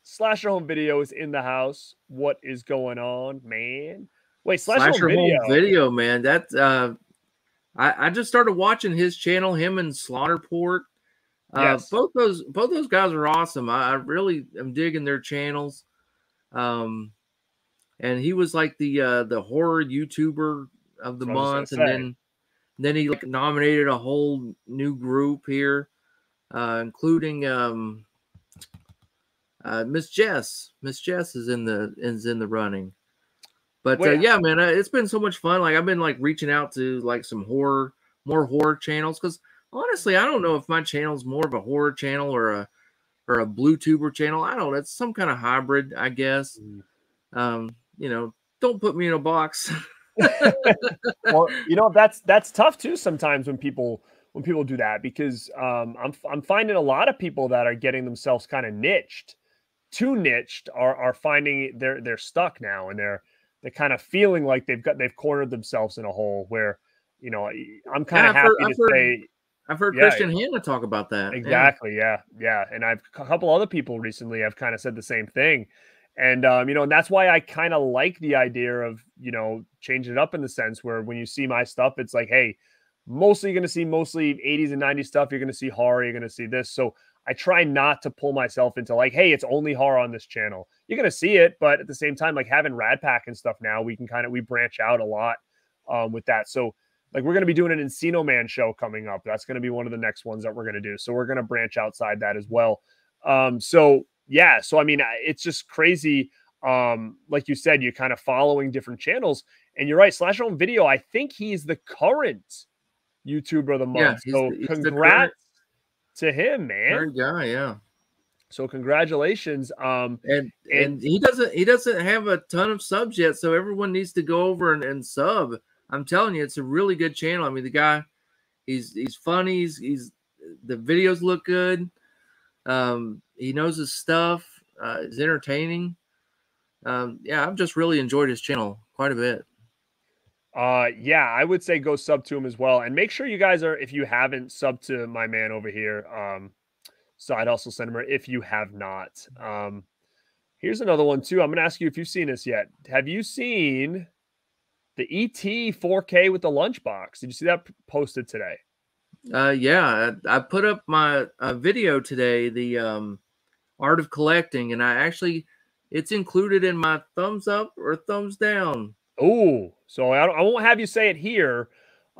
Slasher Home Video is in the house. What is going on, man? Wait, Slasher, Slasher Home Video. Home Video, man. That uh, I I just started watching his channel. Him and Slaughterport. Uh, yes. Both those both those guys are awesome. I, I really am digging their channels. Um, and he was like the uh, the horror YouTuber of the month, and then then he like nominated a whole new group here, uh, including um, uh, Miss Jess. Miss Jess is in the is in the running. But uh, yeah, man, uh, it's been so much fun. Like I've been like reaching out to like some horror, more horror channels because honestly, I don't know if my channel's more of a horror channel or a or a blue tuber channel. I don't know. It's some kind of hybrid, I guess. Mm. Um, you know, don't put me in a box. well, you know, that's that's tough too sometimes when people when people do that because um, I'm I'm finding a lot of people that are getting themselves kind of niched, too niched, are are finding they're they're stuck now and they're they're kind of feeling like they've got they've cornered themselves in a hole where you know I'm kind of happy heard, to I've say. Heard, I've heard yeah, Christian Hanna talk about that. Exactly. Yeah. yeah. Yeah. And I've a couple other people recently have kind of said the same thing. And um, you know, and that's why I kind of like the idea of, you know, changing it up in the sense where when you see my stuff, it's like, hey, mostly you're gonna see mostly 80s and 90s stuff. You're gonna see horror, you're gonna see this. So I try not to pull myself into like, hey, it's only horror on this channel. You're gonna see it, but at the same time, like having Rad Pack and stuff now, we can kind of we branch out a lot um, with that. So like we're gonna be doing an Encino Man show coming up. That's gonna be one of the next ones that we're gonna do. So we're gonna branch outside that as well. Um, so yeah, so I mean, it's just crazy. Um, like you said, you're kind of following different channels, and you're right. Slash Home Video, I think he's the current YouTuber of the month. Yeah, so congrats to him, man. Current guy, yeah. So congratulations. Um, and, and, and he doesn't he doesn't have a ton of subs yet, so everyone needs to go over and, and sub. I'm telling you, it's a really good channel. I mean, the guy, he's he's funny. He's, he's the videos look good. Um, he knows his stuff. Uh, he's entertaining. Um, yeah, I've just really enjoyed his channel quite a bit. Uh, yeah, I would say go sub to him as well, and make sure you guys are if you haven't sub to my man over here, um, Side Hustle Cinema. If you have not, um, here's another one too. I'm gonna ask you if you've seen this yet. Have you seen the ET 4K with the lunchbox? Did you see that posted today? Uh, yeah, I, I put up my uh, video today, the um, art of collecting, and I actually it's included in my thumbs up or thumbs down. Oh, so I, I won't have you say it here.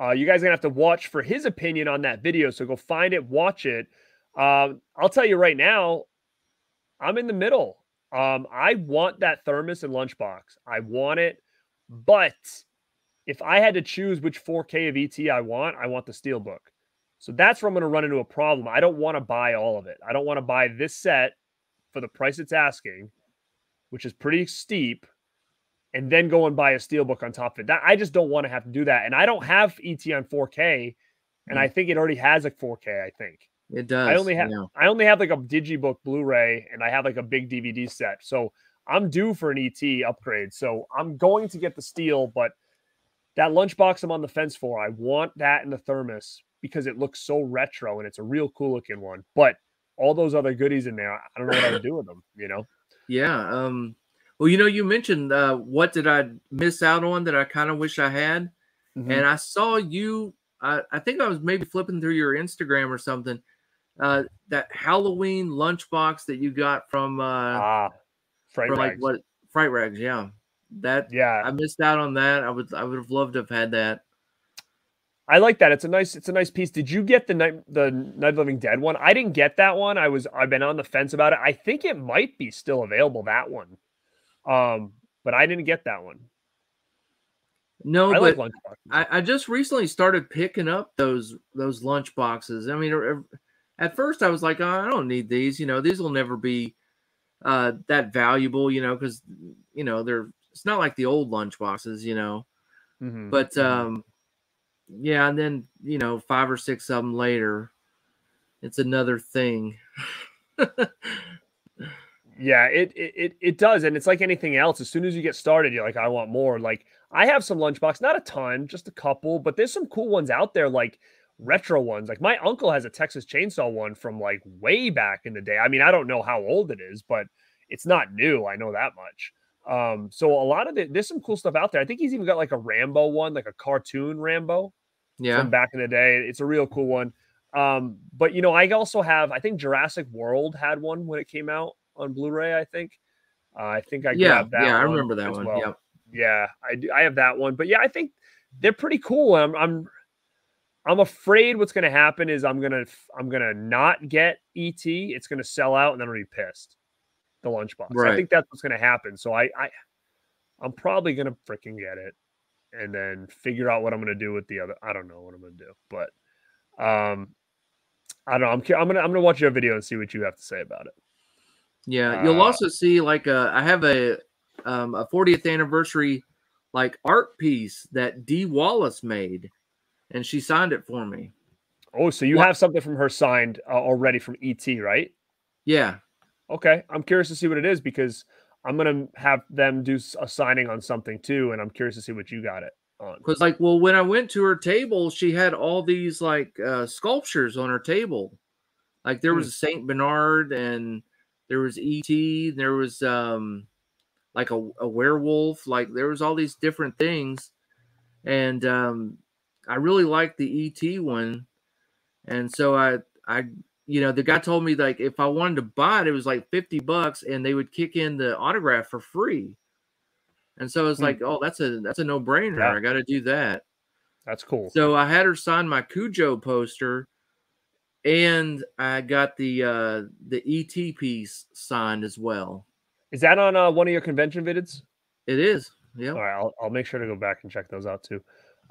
Uh, you guys are gonna have to watch for his opinion on that video. So go find it, watch it. Um, I'll tell you right now, I'm in the middle. Um, I want that thermos and lunchbox. I want it, but if I had to choose which 4K of ET I want, I want the Steelbook. So that's where I'm going to run into a problem. I don't want to buy all of it. I don't want to buy this set for the price it's asking, which is pretty steep, and then go and buy a steelbook on top of it. That I just don't want to have to do that. And I don't have ET on 4K, and I mm. think it already has a 4K. I think it does. I only have yeah. I only have like a digibook Blu-ray, and I have like a big DVD set. So I'm due for an ET upgrade. So I'm going to get the steel, but that lunchbox I'm on the fence for. I want that in the thermos because it looks so retro and it's a real cool looking one. But all those other goodies in there, I don't know what I would do with them, you know? Yeah. Um, well, you know, you mentioned uh, what did I miss out on that I kind of wish I had? Mm-hmm. And I saw you, I, I think I was maybe flipping through your Instagram or something. Uh, that Halloween lunchbox that you got from uh ah, Fright from Rags. like what Fright Rags, yeah. That yeah, I missed out on that. I would I would have loved to have had that. I like that. It's a nice it's a nice piece. Did you get the night the Night of Living Dead one? I didn't get that one. I was I've been on the fence about it. I think it might be still available that one. Um, but I didn't get that one. No, I but like I, I just recently started picking up those those lunch boxes. I mean, er, er, at first I was like, oh, I don't need these. You know, these will never be uh, that valuable. You know, because you know they're it's not like the old lunch boxes. You know, mm-hmm. but mm-hmm. um, yeah, and then you know, five or six of them later, it's another thing. yeah, it, it it does, and it's like anything else. As soon as you get started, you're like, I want more. Like I have some lunchbox, not a ton, just a couple, but there's some cool ones out there, like retro ones. Like my uncle has a Texas Chainsaw one from like way back in the day. I mean, I don't know how old it is, but it's not new. I know that much. Um, so a lot of it, there's some cool stuff out there. I think he's even got like a Rambo one, like a cartoon Rambo yeah. from back in the day. It's a real cool one. Um, but you know, I also have. I think Jurassic World had one when it came out on Blu-ray. I think. Uh, I think I yeah, grabbed that. yeah, I remember that one. well. Yep. Yeah, I do. I have that one. But yeah, I think they're pretty cool. I'm. I'm I'm afraid what's going to happen is I'm gonna I'm gonna not get ET. It's going to sell out, and then I'm gonna be pissed. The lunchbox. I think that's what's going to happen. So I, I I'm probably going to freaking get it, and then figure out what I'm going to do with the other. I don't know what I'm going to do, but um, I don't know. I'm I'm gonna I'm gonna watch your video and see what you have to say about it. Yeah, you'll Uh, also see like uh, I have a um, a 40th anniversary like art piece that Dee Wallace made, and she signed it for me. Oh, so you What- have something from her signed uh, already from ET, right? Yeah, Okay, I'm curious to see what it is because I'm gonna have them do a signing on something too, and I'm curious to see what you got it on. because like well, when I went to her table, she had all these like uh, sculptures on her table. Like there Hmm. was a Saint Bernard, and there was ET, there was um like a, a werewolf, like there was all these different things, and um I really liked the ET one, and so I I you know the guy told me like if I wanted to buy it, it was like fifty bucks, and they would kick in the autograph for free. And so it's Hmm. like, oh, that's a that's a no brainer. Yeah. I got to do that. That's cool. So I had her sign my Cujo poster, and I got the uh the ET piece signed as well. Is that on uh, one of your convention vids? It is. Yeah. All right, I'll, I'll make sure to go back and check those out too.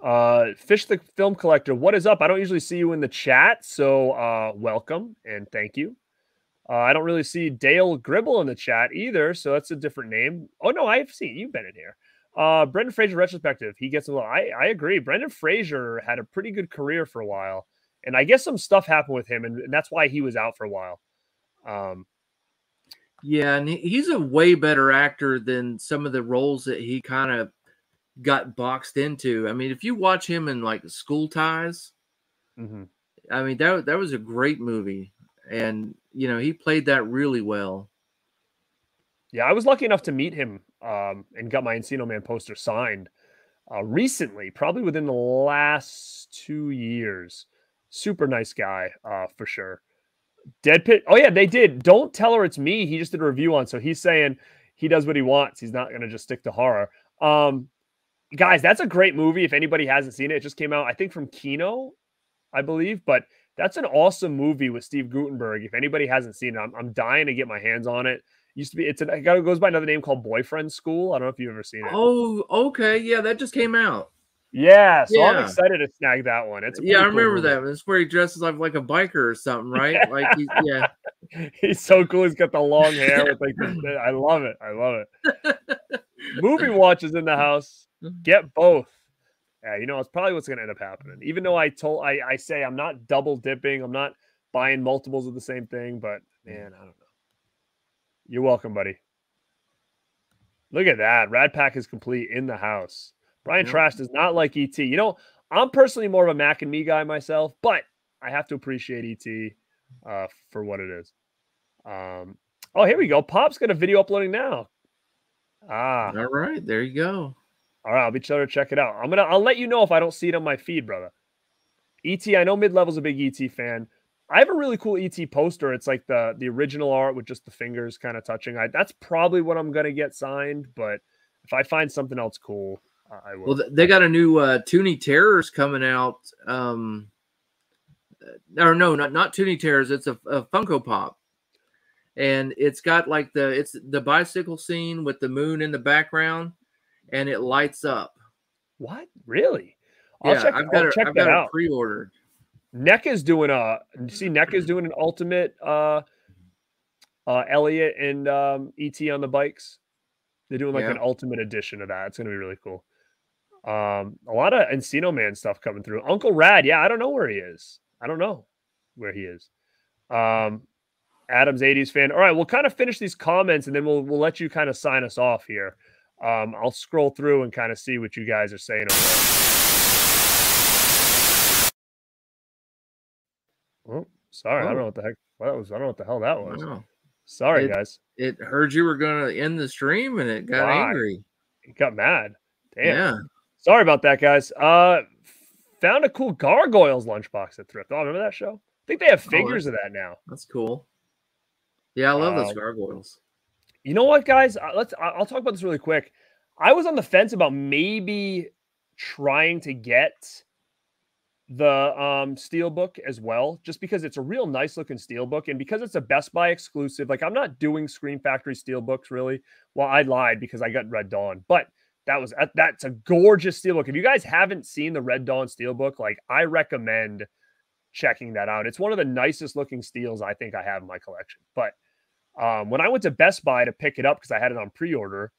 Uh, Fish the Film Collector, what is up? I don't usually see you in the chat, so uh, welcome and thank you. Uh, I don't really see Dale Gribble in the chat either, so that's a different name. Oh no, I've seen you've been in here. Uh, Brendan Fraser retrospective. He gets a little. I I agree. Brendan Fraser had a pretty good career for a while, and I guess some stuff happened with him, and, and that's why he was out for a while. Um, Yeah, and he's a way better actor than some of the roles that he kind of got boxed into. I mean, if you watch him in like School Ties, mhm. I mean that that was a great movie, and you know he played that really well. Yeah, I was lucky enough to meet him um, and got my Encino Man poster signed uh, recently, probably within the last two years. Super nice guy, uh, for sure. Dead Pit. Oh yeah, they did. Don't tell her it's me. He just did a review on, so he's saying he does what he wants. He's not gonna just stick to horror. Um, guys, that's a great movie. If anybody hasn't seen it, it just came out, I think, from Kino, I believe. But that's an awesome movie with Steve Guttenberg. If anybody hasn't seen it, I'm, I'm dying to get my hands on it. Used to be, it's an, it goes by another name called Boyfriend School. I don't know if you've ever seen it. Oh, okay, yeah, that just came out. yeah, so I'm excited to snag that one. It's Yeah, I cool remember movie. that. It's where he dresses up like a biker or something, right? Like, he, yeah. He's so cool. He's got the long hair with like I love it. I love it. Movie watches in the house. Get both. Yeah, you know, it's probably what's gonna end up happening. Even though I told I, I say I'm not double dipping, I'm not buying multiples of the same thing, but man, I don't know. You're welcome, buddy. Look at that. Rad Pack is complete in the house. Brian Yep. Trash does not like ET. You know, I'm personally more of a Mac and Me guy myself, but I have to appreciate ET uh, for what it is. Um, oh, here we go. Pop's got a video uploading now. Ah, All right, there you go. All right. I'll be sure to check it out. I'm gonna. I'll let you know if I don't see it on my feed, brother. ET. I know mid level's a big ET fan. I have a really cool ET poster. It's like the the original art with just the fingers kind of touching. I that's probably what I'm gonna get signed. But if I find something else cool, I will. Well, they got a new uh, Toony Terrors coming out. Um, uh, or no, not not Toony Terrors. It's a, a Funko Pop, and it's got like the it's the bicycle scene with the moon in the background, and it lights up. what really? I'll yeah, check. I've I'll got it. check I've that got out. pre-ordered. NECA is doing a see NECA is doing an ultimate uh uh Elliot and um ET on the bikes. They're doing like Yeah. an ultimate edition of that. It's gonna be really cool. Um a lot of Encino Man stuff coming through. Uncle Rad, yeah, I don't know where he is. I don't know where he is. Um Adam's 80s fan. All right, we'll kind of finish these comments and then we'll we'll let you kind of sign us off here. Um, I'll scroll through and kind of see what you guys are saying over there. Oh, sorry, I don't Oh. know what the heck that was. I don't know what the hell that was. Wow. Sorry, It- guys. It heard you were going to end the stream, and it got Why? angry. It got mad. Damn. Yeah. Sorry about that, guys. Uh, found a cool gargoyles lunchbox at Thrift. Oh, remember that show? I think they have Oh, figures of that now. That's cool. Yeah, I love those Um, gargoyles. You know what, guys? Uh, Let's. I'll talk about this really quick. I was on the fence about maybe trying to get the um steel book as well, just because it's a real nice looking steel book and because it's a Best Buy exclusive. Like I'm not doing Scream Factory steel books really. Well, I lied because I got Red Dawn, but that was that's a gorgeous steel book If you guys haven't seen the Red Dawn steel book like I recommend checking that out. It's one of the nicest looking steels I think I have in my collection. But um, when I went to Best Buy to pick it up because I had it on pre-order,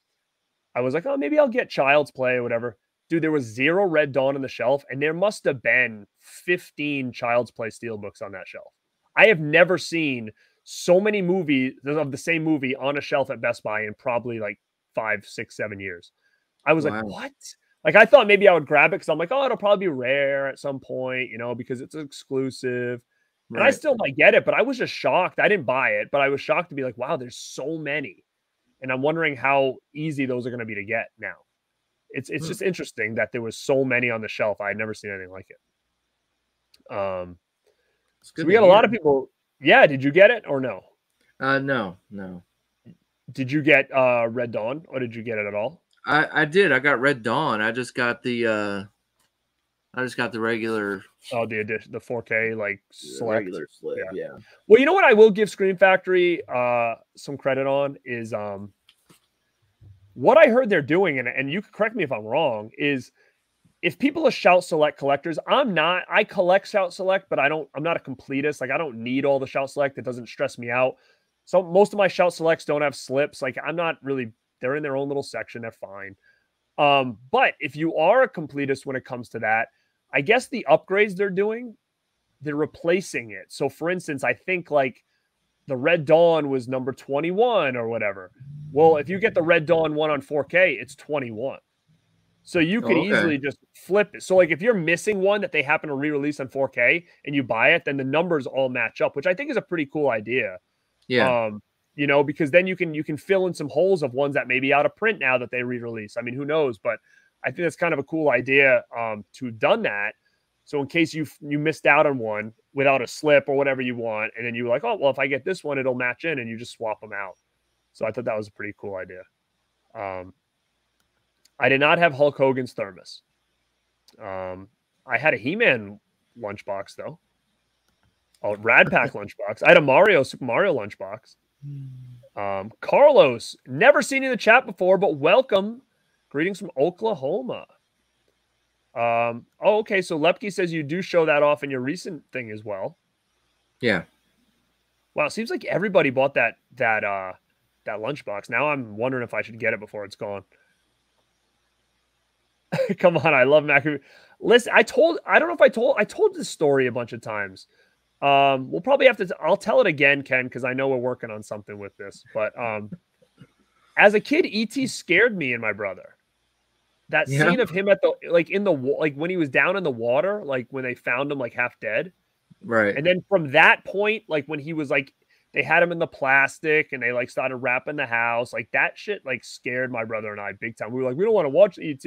I was like, oh, maybe I'll get Child's Play or whatever. Dude, there was zero Red Dawn on the shelf, and there must have been 15 Child's Play steelbooks on that shelf. I have never seen so many movies of the same movie on a shelf at Best Buy in probably like five, six, seven years. I was like, what? Like I thought maybe I would grab it because I'm like, oh, it'll probably be rare at some point, you know, because it's exclusive. And I Right. still might get it, but I was just shocked. I didn't buy it, but I was shocked to be like, wow, there's so many. And I'm wondering how easy those are going to be to get now. It's it's Hmm. just interesting that there was so many on the shelf. I had never seen anything like it. Um so we got a lot of people. Yeah, did you get it or no? Uh, no, no. Did you get uh Red Dawn or did you get it at all? I I did. I got Red Dawn. I just got the uh, I just got the regular Oh, the edition, the 4K like select. regular slip. Yeah. Yeah. Well, you know what I will give Scream Factory uh some credit on is um what I heard they're doing, and, and you can correct me if I'm wrong, is if people are shout select collectors, I'm not, I collect shout select, but I don't, I'm not a completist. Like I don't need all the shout select. It doesn't stress me out. So most of my shout selects don't have slips. Like I'm not really, they're in their own little section. They're fine. Um, but if you are a completist when it comes to that, I guess the upgrades they're doing, they're replacing it. So for instance, I think like the Red Dawn was number 21 or whatever. Well, if you get the Red Dawn one on 4K, it's 21. So you could Oh, okay. easily just flip it. So like if you're missing one that they happen to re-release on 4K and you buy it, then the numbers all match up, which I think is a pretty cool idea. Yeah. Um, you know, because then you can you can fill in some holes of ones that may be out of print now that they re-release. I mean, who knows? But I think that's kind of a cool idea um, to have done that. So in case you you missed out on one without a slip or whatever you want, and then you're like, oh well, if I get this one, it'll match in, and you just swap them out. So I thought that was a pretty cool idea. Um, I did not have Hulk Hogan's thermos. Um, I had a He-Man lunchbox though. Oh, Rad Pack lunchbox. I had a Mario Super Mario lunchbox. Um, Carlos, never seen you in the chat before, but welcome. Greetings from Oklahoma. Um, oh, okay. So Lepke says you do show that off in your recent thing as well. yeah. Wow, it seems like everybody bought that that uh that lunchbox. Now I'm wondering if I should get it before it's gone. Come on, I love Mac. Listen, I told I don't know if I told I told this story a bunch of times. Um, we'll probably have to. I'll tell it again, Ken, because I know we're working on something with this. But um, as a kid, ET scared me and my brother. That Yeah. scene of him at the like in the like when he was down in the water, like when they found him like half dead. Right. And then from that point, like when he was like, they had him in the plastic and they like started wrapping the house, like that shit like scared my brother and I big time. We were like, we don't want to watch ET.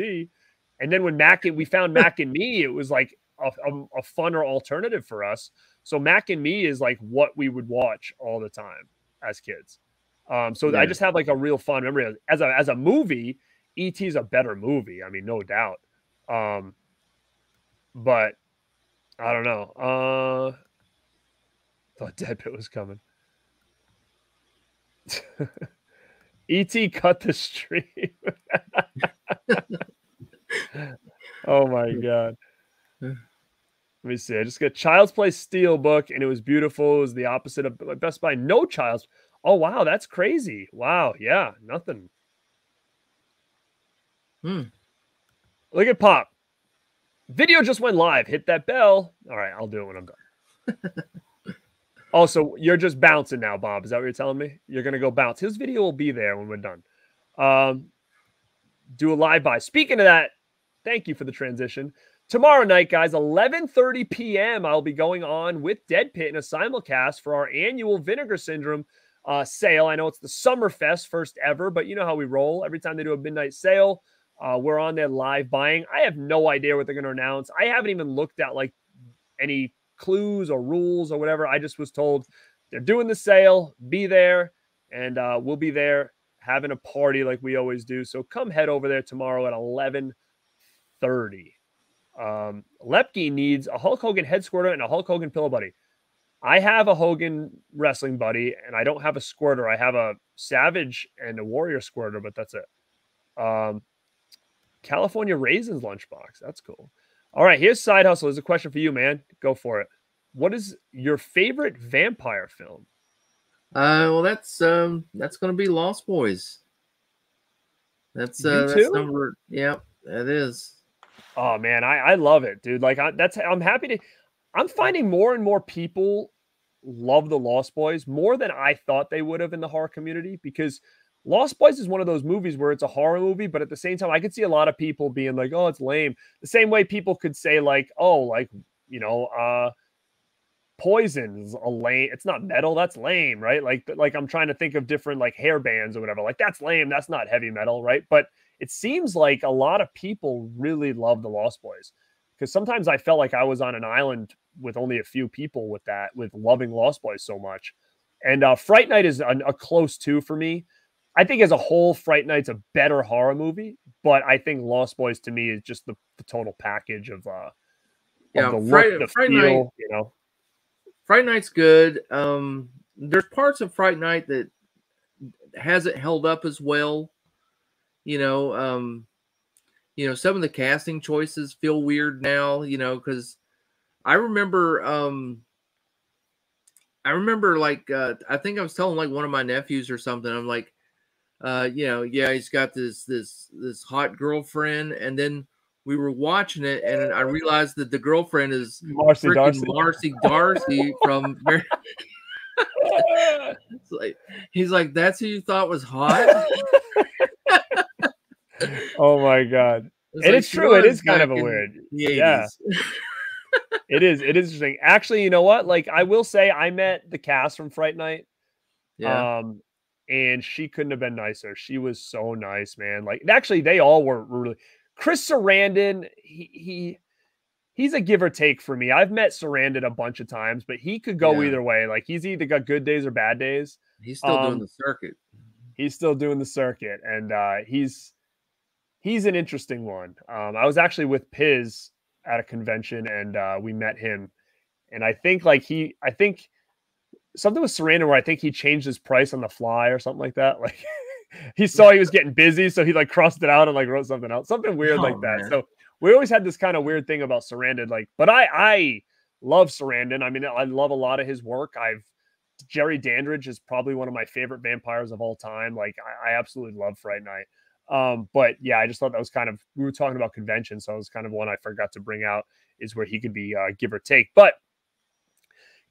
And then when Mac and we found Mac and Me, it was like a, a, a funner alternative for us. So Mac and Me is like what we would watch all the time as kids. Um, so I just have like a real fun memory as a as a movie. ET is a better movie. I mean, no doubt. Um, but I don't know. Uh, thought Deadpit was coming. ET cut the stream. oh my god. Let me see. I just got Child's Play Steel book, and it was beautiful. It was the opposite of Best Buy. No Child's. Oh wow, that's crazy. Wow, yeah, nothing. Hmm. Look at Pop. Video just went live. Hit that bell. All right, I'll do it when I'm done. also, you're just bouncing now, Bob. Is that what you're telling me? You're gonna go bounce. His video will be there when we're done. Um, do a live buy. Speaking of that, thank you for the transition. Tomorrow night, guys, 11:30 p.m. I'll be going on with Dead Pit in a simulcast for our annual Vinegar Syndrome uh, sale. I know it's the Summerfest first ever, but you know how we roll. Every time they do a midnight sale, uh, we're on there live buying. I have no idea what they're going to announce. I haven't even looked at like any clues or rules or whatever. I just was told they're doing the sale, be there, and uh, we'll be there having a party like we always do. So come head over there tomorrow at 11:30. Um, Lepke needs a Hulk Hogan head squirter and a Hulk Hogan pillow buddy. I have a Hogan wrestling buddy, and I don't have a squirter. I have a Savage and a Warrior squirter, but that's it. Um, California Raisins lunchbox. That's cool. All right, here's side hustle. There's a question for you, man. Go for it. What is your favorite vampire film? Uh, well, that's um, that's gonna be Lost Boys. That's uh, that's number. Yep, that is. Oh man, I I love it, dude. Like I, that's I'm happy to. I'm finding more and more people love the Lost Boys more than I thought they would have in the horror community because Lost Boys is one of those movies where it's a horror movie, but at the same time, I could see a lot of people being like, "Oh, it's lame." The same way people could say like, "Oh, like you know, uh, Poison's a lame. It's not metal. That's lame, right? Like, like I'm trying to think of different like hair bands or whatever. Like that's lame. That's not heavy metal, right? But it seems like a lot of people really love the Lost Boys because sometimes I felt like I was on an island with only a few people with that, with loving Lost Boys so much. And uh, Fright Night is a, a close two for me I think as a whole, Fright Night's a better horror movie, but I think Lost Boys to me is just the, the total package of uh yeah, of the Fright, look, the Fright feel, Night, you know. Fright Night's good. Um there's parts of Fright Night that hasn't held up as well. You know, um you know, some of the casting choices feel weird now, you know, because I remember um I remember like uh I think I was telling like one of my nephews or something, I'm like uh, you know, yeah, he's got this this this hot girlfriend, and then we were watching it, and I realized that the girlfriend is Marcy D'Arcy. Marcy D'Arcy from. it's like he's like, that's who you thought was hot. oh my god! It's and like, it's true. It is kind of a weird. Yeah. it is. It is interesting. Actually, you know what? Like, I will say, I met the cast from Fright Night. Yeah. Um, and she couldn't have been nicer. She was so nice, man. Like actually, they all were really. Chris Sarandon, he he he's a give or take for me. I've met Sarandon a bunch of times, but he could go yeah. either way. Like he's either got good days or bad days. He's still um, doing the circuit. He's still doing the circuit, and uh, he's he's an interesting one. Um, I was actually with Piz at a convention, and uh, we met him, and I think like he, I think something with Sarandon where I think he changed his price on the fly or something like that. Like he saw he was getting busy, so he like crossed it out and like wrote something else, something weird oh, like that. Man. So we always had this kind of weird thing about Sarandon. Like, but I I love Sarandon. I mean, I love a lot of his work. I've Jerry Dandridge is probably one of my favorite vampires of all time. Like, I, I absolutely love Fright Night. Um, but yeah, I just thought that was kind of we were talking about convention, so it was kind of one I forgot to bring out is where he could be uh, give or take. But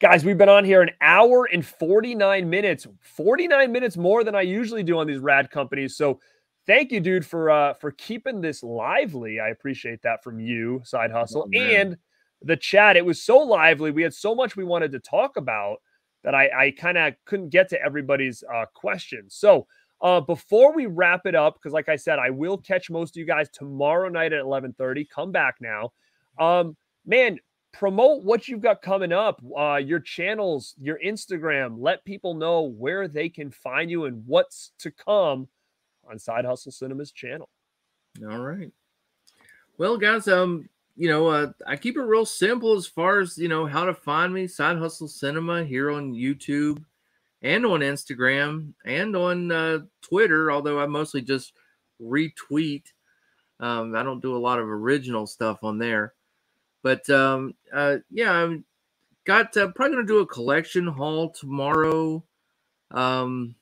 Guys, we've been on here an hour and 49 minutes, 49 minutes more than I usually do on these rad companies. So thank you, dude, for uh for keeping this lively. I appreciate that from you, side hustle, oh, and the chat. It was so lively. We had so much we wanted to talk about that I, I kind of couldn't get to everybody's uh, questions. So uh, before we wrap it up, because like I said, I will catch most of you guys tomorrow night at 11:30. Come back now. Um, man, promote what you've got coming up, uh, your channels, your Instagram. Let people know where they can find you and what's to come on Side Hustle Cinema's channel. All right. Well, guys, um, you know, uh, I keep it real simple as far as you know how to find me. Side Hustle Cinema here on YouTube and on Instagram and on uh, Twitter. Although I mostly just retweet. Um, I don't do a lot of original stuff on there. But um, uh, yeah, I'm got uh, probably gonna do a collection haul tomorrow. Um,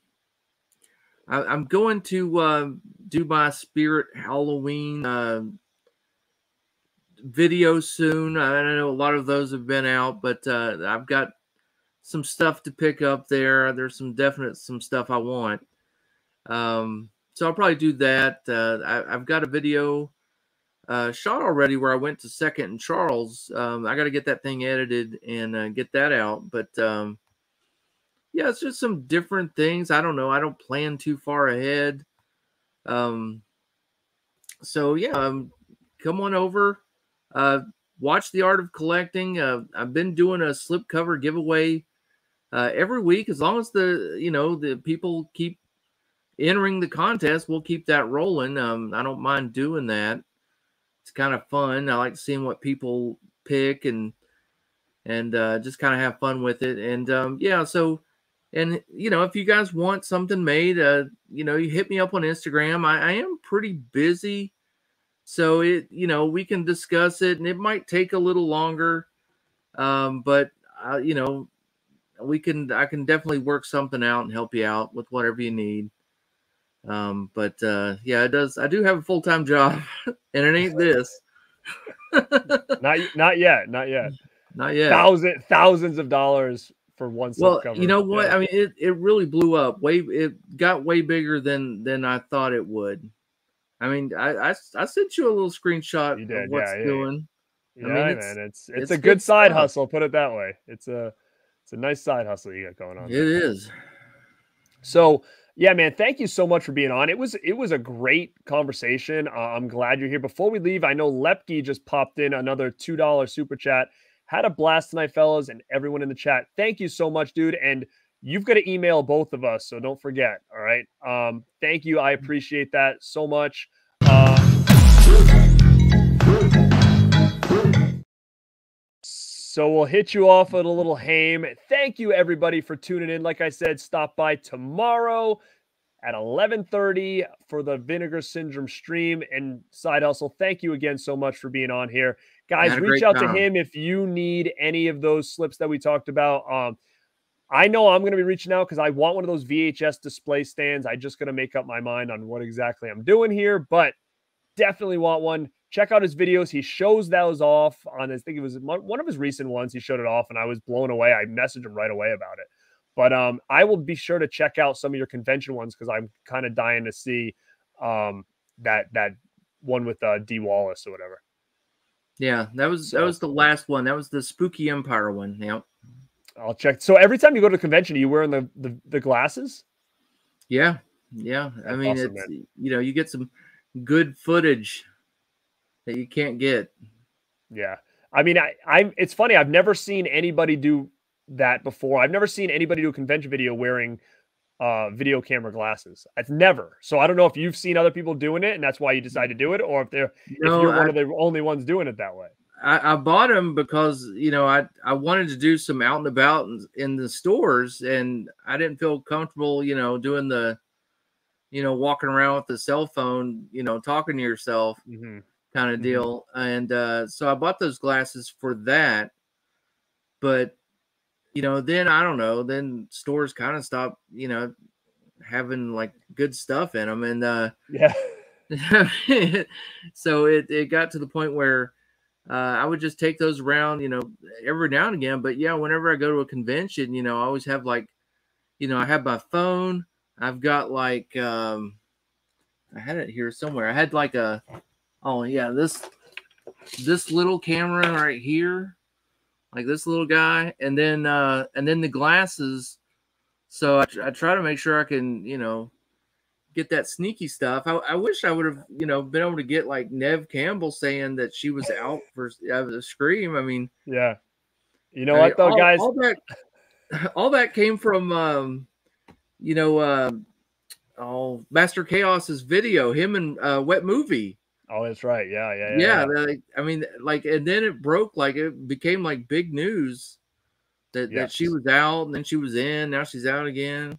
I, am going to uh, do my Spirit Halloween uh, video soon. I know a lot of those have been out, but uh, I've got some stuff to pick up there. There's some definite some stuff I want. Um, so I'll probably do that. Uh, I, have got a video uh, shot already where I went to second and Charles. Um, I got to get that thing edited and uh, get that out. But um, yeah, it's just some different things. I don't know. I don't plan too far ahead. Um, so yeah, um, come on over. Uh, watch the art of collecting. Uh, I've been doing a slipcover giveaway uh, every week as long as the you know the people keep entering the contest. We'll keep that rolling. Um, I don't mind doing that. It's kind of fun. I like seeing what people pick and and uh, just kind of have fun with it. And um, yeah, so and you know if you guys want something made, uh, you know you hit me up on Instagram. I, I am pretty busy. So it, you know, we can discuss it, and it might take a little longer, um, but uh, you know, we can. I can definitely work something out and help you out with whatever you need. Um, but uh, yeah, it does. I do have a full time job, and it ain't this. not not yet, not yet, not yet. Thousand thousands of dollars for one. Well, you know what? Yeah. I mean, it it really blew up. Way it got way bigger than than I thought it would. I mean, I I, I sent you a little screenshot you did, of what's yeah, doing. Yeah, I mean, man, it's, it's, it's a good, side stuff. hustle. Put it that way. It's a it's a nice side hustle you got going on. It there. is. So yeah, man, thank you so much for being on. It was it was a great conversation. Uh, I'm glad you're here. Before we leave, I know Lepke just popped in another two dollar super chat. Had a blast tonight, fellas, and everyone in the chat. Thank you so much, dude. And you've got to email both of us, so don't forget. All right. Um, thank you. I appreciate that so much. Uh, so we'll hit you off with a little Haim. Thank you everybody for tuning in. Like I said, stop by tomorrow at 11:30 for the Vinegar Syndrome stream and side hustle. Thank you again so much for being on here. Guys, reach out time. to him if you need any of those slips that we talked about. Um, I know I'm going to be reaching out because I want one of those VHS display stands. I just got to make up my mind on what exactly I'm doing here, but definitely want one. Check out his videos. He shows those off on, I think it was one of his recent ones. He showed it off, and I was blown away. I messaged him right away about it. But um, I will be sure to check out some of your convention ones because I'm kind of dying to see um, that that one with uh, Dee Wallace or whatever. Yeah, that was that was the last one. That was the Spooky Empire one. Yep. I'll check. So every time you go to the convention, are you wearing the the, the glasses? Yeah, yeah. That's I mean, awesome, it's man. you know, you get some good footage that you can't get. Yeah, I mean, I I'm. It's funny. I've never seen anybody do that before. I've never seen anybody do a convention video wearing uh, video camera glasses. I've never. So I don't know if you've seen other people doing it and that's why you decided to do it, or if they're no, if you're one of the only ones doing it that way. I, I, bought them because you know I I wanted to do some out and about in, in, the stores, and I didn't feel comfortable, you know, doing the, you know, walking around with the cell phone, you know, talking to yourself, mm-hmm. Kind of mm-hmm. deal. And uh, so I bought those glasses for that. But you know, then I don't know, then stores kind of stopped, you know, having like good stuff in them, and uh, yeah. so it, it got to the point where uh, I would just take those around, you know, every now and again. But yeah, whenever I go to a convention, you know, I always have like, you know, I have my phone. I've got like, um, I had it here somewhere. I had like a, oh yeah, this this little camera right here, like this little guy, and then uh, and then the glasses. So I, I try to make sure I can, you know, get that sneaky stuff. I, I wish I would have, you know, been able to get like Neve Campbell saying that she was out for uh, the scream. I mean, yeah, you know I what though, all, guys, all that, all that came from, um, you know, uh, oh, Master Chaos's video, him and uh, Wet Movie. Oh, that's right. Yeah, yeah, yeah. Yeah, like, I mean, like, and then it broke, like, it became like big news that yes. that she was out, and then she was in. Now she's out again.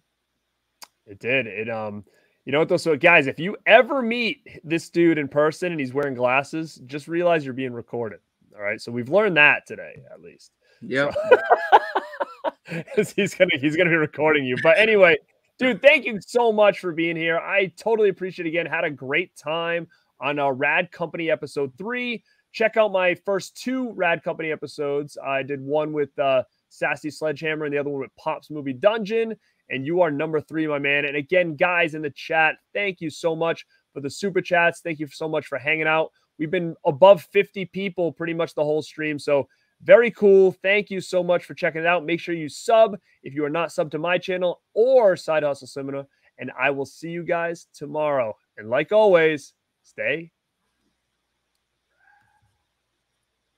It did. It um you know what though? So guys, if you ever meet this dude in person and he's wearing glasses, just realize you're being recorded. All right. So we've learned that today, at least. Yeah. So, he's gonna he's gonna be recording you. But anyway, dude, thank you so much for being here. I totally appreciate it again. Had a great time on our Rad Company episode three. Check out my first two Rad Company episodes. I did one with uh Sassy Sledgehammer and the other one with Pops Movie Dungeon and you are number three, my man. And again, guys in the chat, thank you so much for the super chats. Thank you so much for hanging out. We've been above 50 people pretty much the whole stream. So very cool. Thank you so much for checking it out. Make sure you sub if you are not sub to my channel or Side Hustle Cinema. And I will see you guys tomorrow. And like always, stay